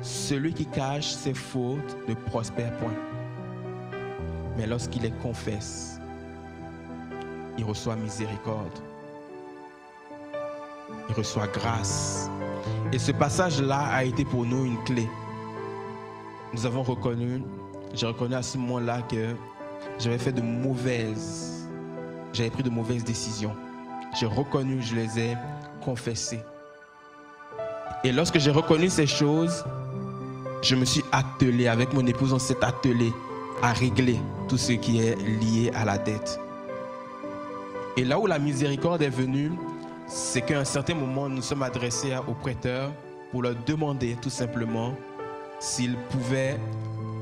celui qui cache ses fautes ne prospère point. Mais lorsqu'il les confesse, il reçoit miséricorde. Reçoit grâce. Et ce passage-là a été pour nous une clé. Nous avons reconnu, j'ai reconnu à ce moment-là que j'avais fait de mauvaises, j'avais pris de mauvaises décisions. J'ai reconnu, je les ai confessées. Et lorsque j'ai reconnu ces choses, je me suis attelé avec mon épouse, on s'est attelé à régler tout ce qui est lié à la dette. Et là où la miséricorde est venue, c'est qu'à un certain moment, nous sommes adressés aux prêteurs pour leur demander tout simplement s'ils pouvaient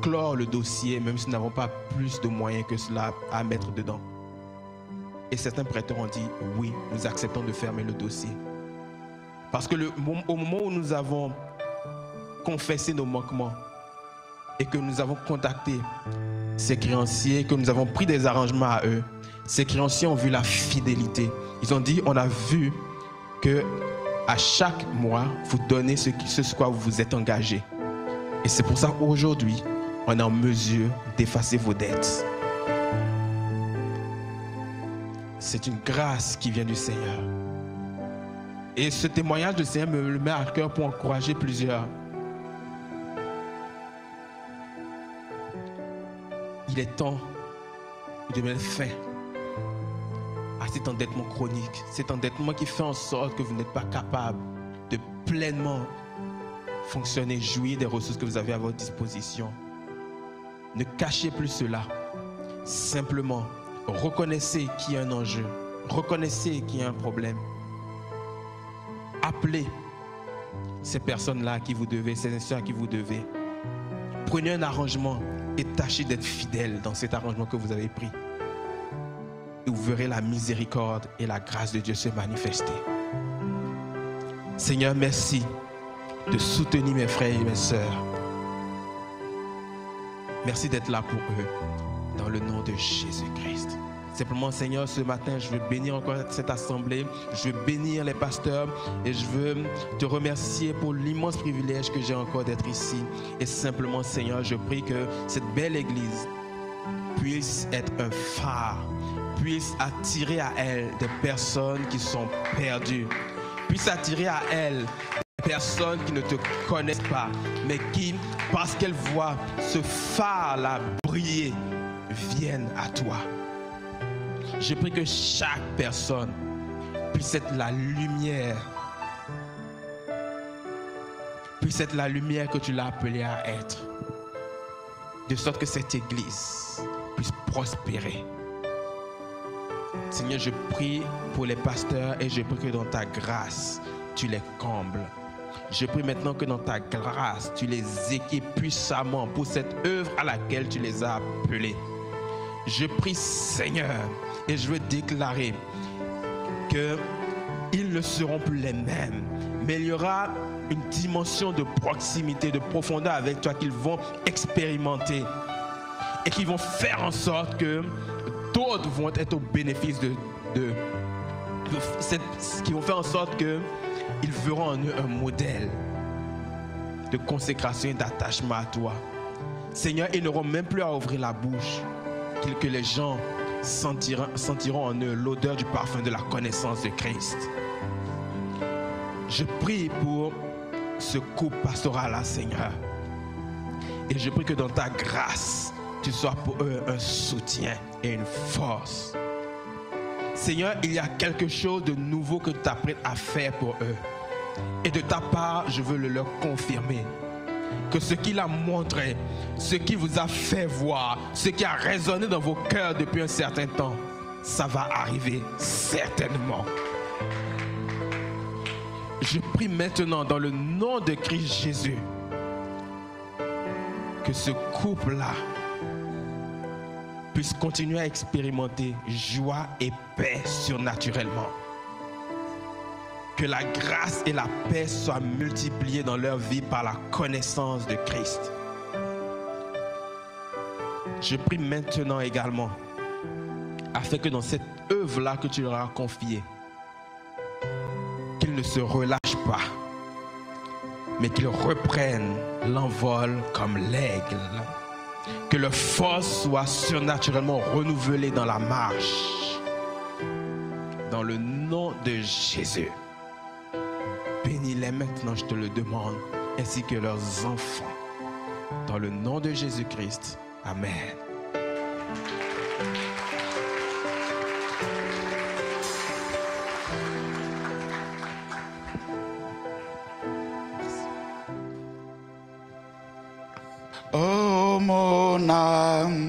clore le dossier, même si nous n'avons pas plus de moyens que cela à mettre dedans. Et certains prêteurs ont dit, oui, nous acceptons de fermer le dossier. Parce que au moment où nous avons confessé nos manquements et que nous avons contacté ces créanciers, que nous avons pris des arrangements à eux, ces créanciers ont vu la fidélité. Ils ont dit, on a vu que à chaque mois, vous donnez ce, ce quoi vous vous êtes engagé. Et c'est pour ça qu'aujourd'hui, on est en mesure d'effacer vos dettes. C'est une grâce qui vient du Seigneur. Et ce témoignage du Seigneur me le met à cœur pour encourager plusieurs. Il est temps de mettre fin à cet endettement chronique, cet endettement qui fait en sorte que vous n'êtes pas capable de pleinement fonctionner, jouir des ressources que vous avez à votre disposition. Ne cachez plus cela. Simplement, reconnaissez qu'il y a un enjeu. Reconnaissez qu'il y a un problème. Appelez ces personnes-là qui vous devez, ces institutions à qui vous devez. Prenez un arrangement et tâchez d'être fidèle dans cet arrangement que vous avez pris. Et vous verrez la miséricorde et la grâce de Dieu se manifester. Seigneur, merci de soutenir mes frères et mes sœurs. Merci d'être là pour eux. Dans le nom de Jésus-Christ. Simplement, Seigneur, ce matin, je veux bénir encore cette assemblée. Je veux bénir les pasteurs et je veux te remercier pour l'immense privilège que j'ai encore d'être ici. Et simplement, Seigneur, je prie que cette belle église puisse être un phare, puisse attirer à elle des personnes qui sont perdues, puisse attirer à elle des personnes qui ne te connaissent pas, mais qui, parce qu'elles voient ce phare-là briller, viennent à toi. Je prie que chaque personne puisse être la lumière, puisse être la lumière que tu l'as appelée à être, de sorte que cette église puisse prospérer. Seigneur, je prie pour les pasteurs et je prie que dans ta grâce, tu les combles. Je prie maintenant que dans ta grâce, tu les équipes puissamment pour cette œuvre à laquelle tu les as appelés. Je prie, Seigneur, et je veux déclarer que ils ne seront plus les mêmes, mais il y aura une dimension de proximité, de profondeur avec toi qu'ils vont expérimenter et qui vont faire en sorte que d'autres vont être au bénéfice de, de, qui vont faire en sorte que ils verront en eux un modèle de consécration et d'attachement à toi. Seigneur, ils n'auront même plus à ouvrir la bouche, que les gens sentiront, sentiront en eux l'odeur du parfum de la connaissance de Christ. Je prie pour ce couple pastoral-là, Seigneur. Et je prie que dans ta grâce, tu sois pour eux un soutien et une force. Seigneur, il y a quelque chose de nouveau que tu t'apprêtes à faire pour eux. Et de ta part, je veux le leur confirmer que ce qu'il a montré, ce qui vous a fait voir, ce qui a résonné dans vos cœurs depuis un certain temps, ça va arriver certainement. Je prie maintenant dans le nom de Christ Jésus que ce couple-là puisse continuer à expérimenter joie et paix surnaturellement que la grâce et la paix soient multipliées dans leur vie par la connaissance de Christ. Je prie maintenant également, afin que dans cette œuvre-là que tu leur as confiée, qu'ils ne se relâchent pas, mais qu'ils reprennent l'envol comme l'aigle. Que leur force soit surnaturellement renouvelée dans la marche. Dans le nom de Jésus. Bénis-les maintenant, je te le demande, ainsi que leurs enfants. Dans le nom de Jésus-Christ. Amen. Oh mon âme.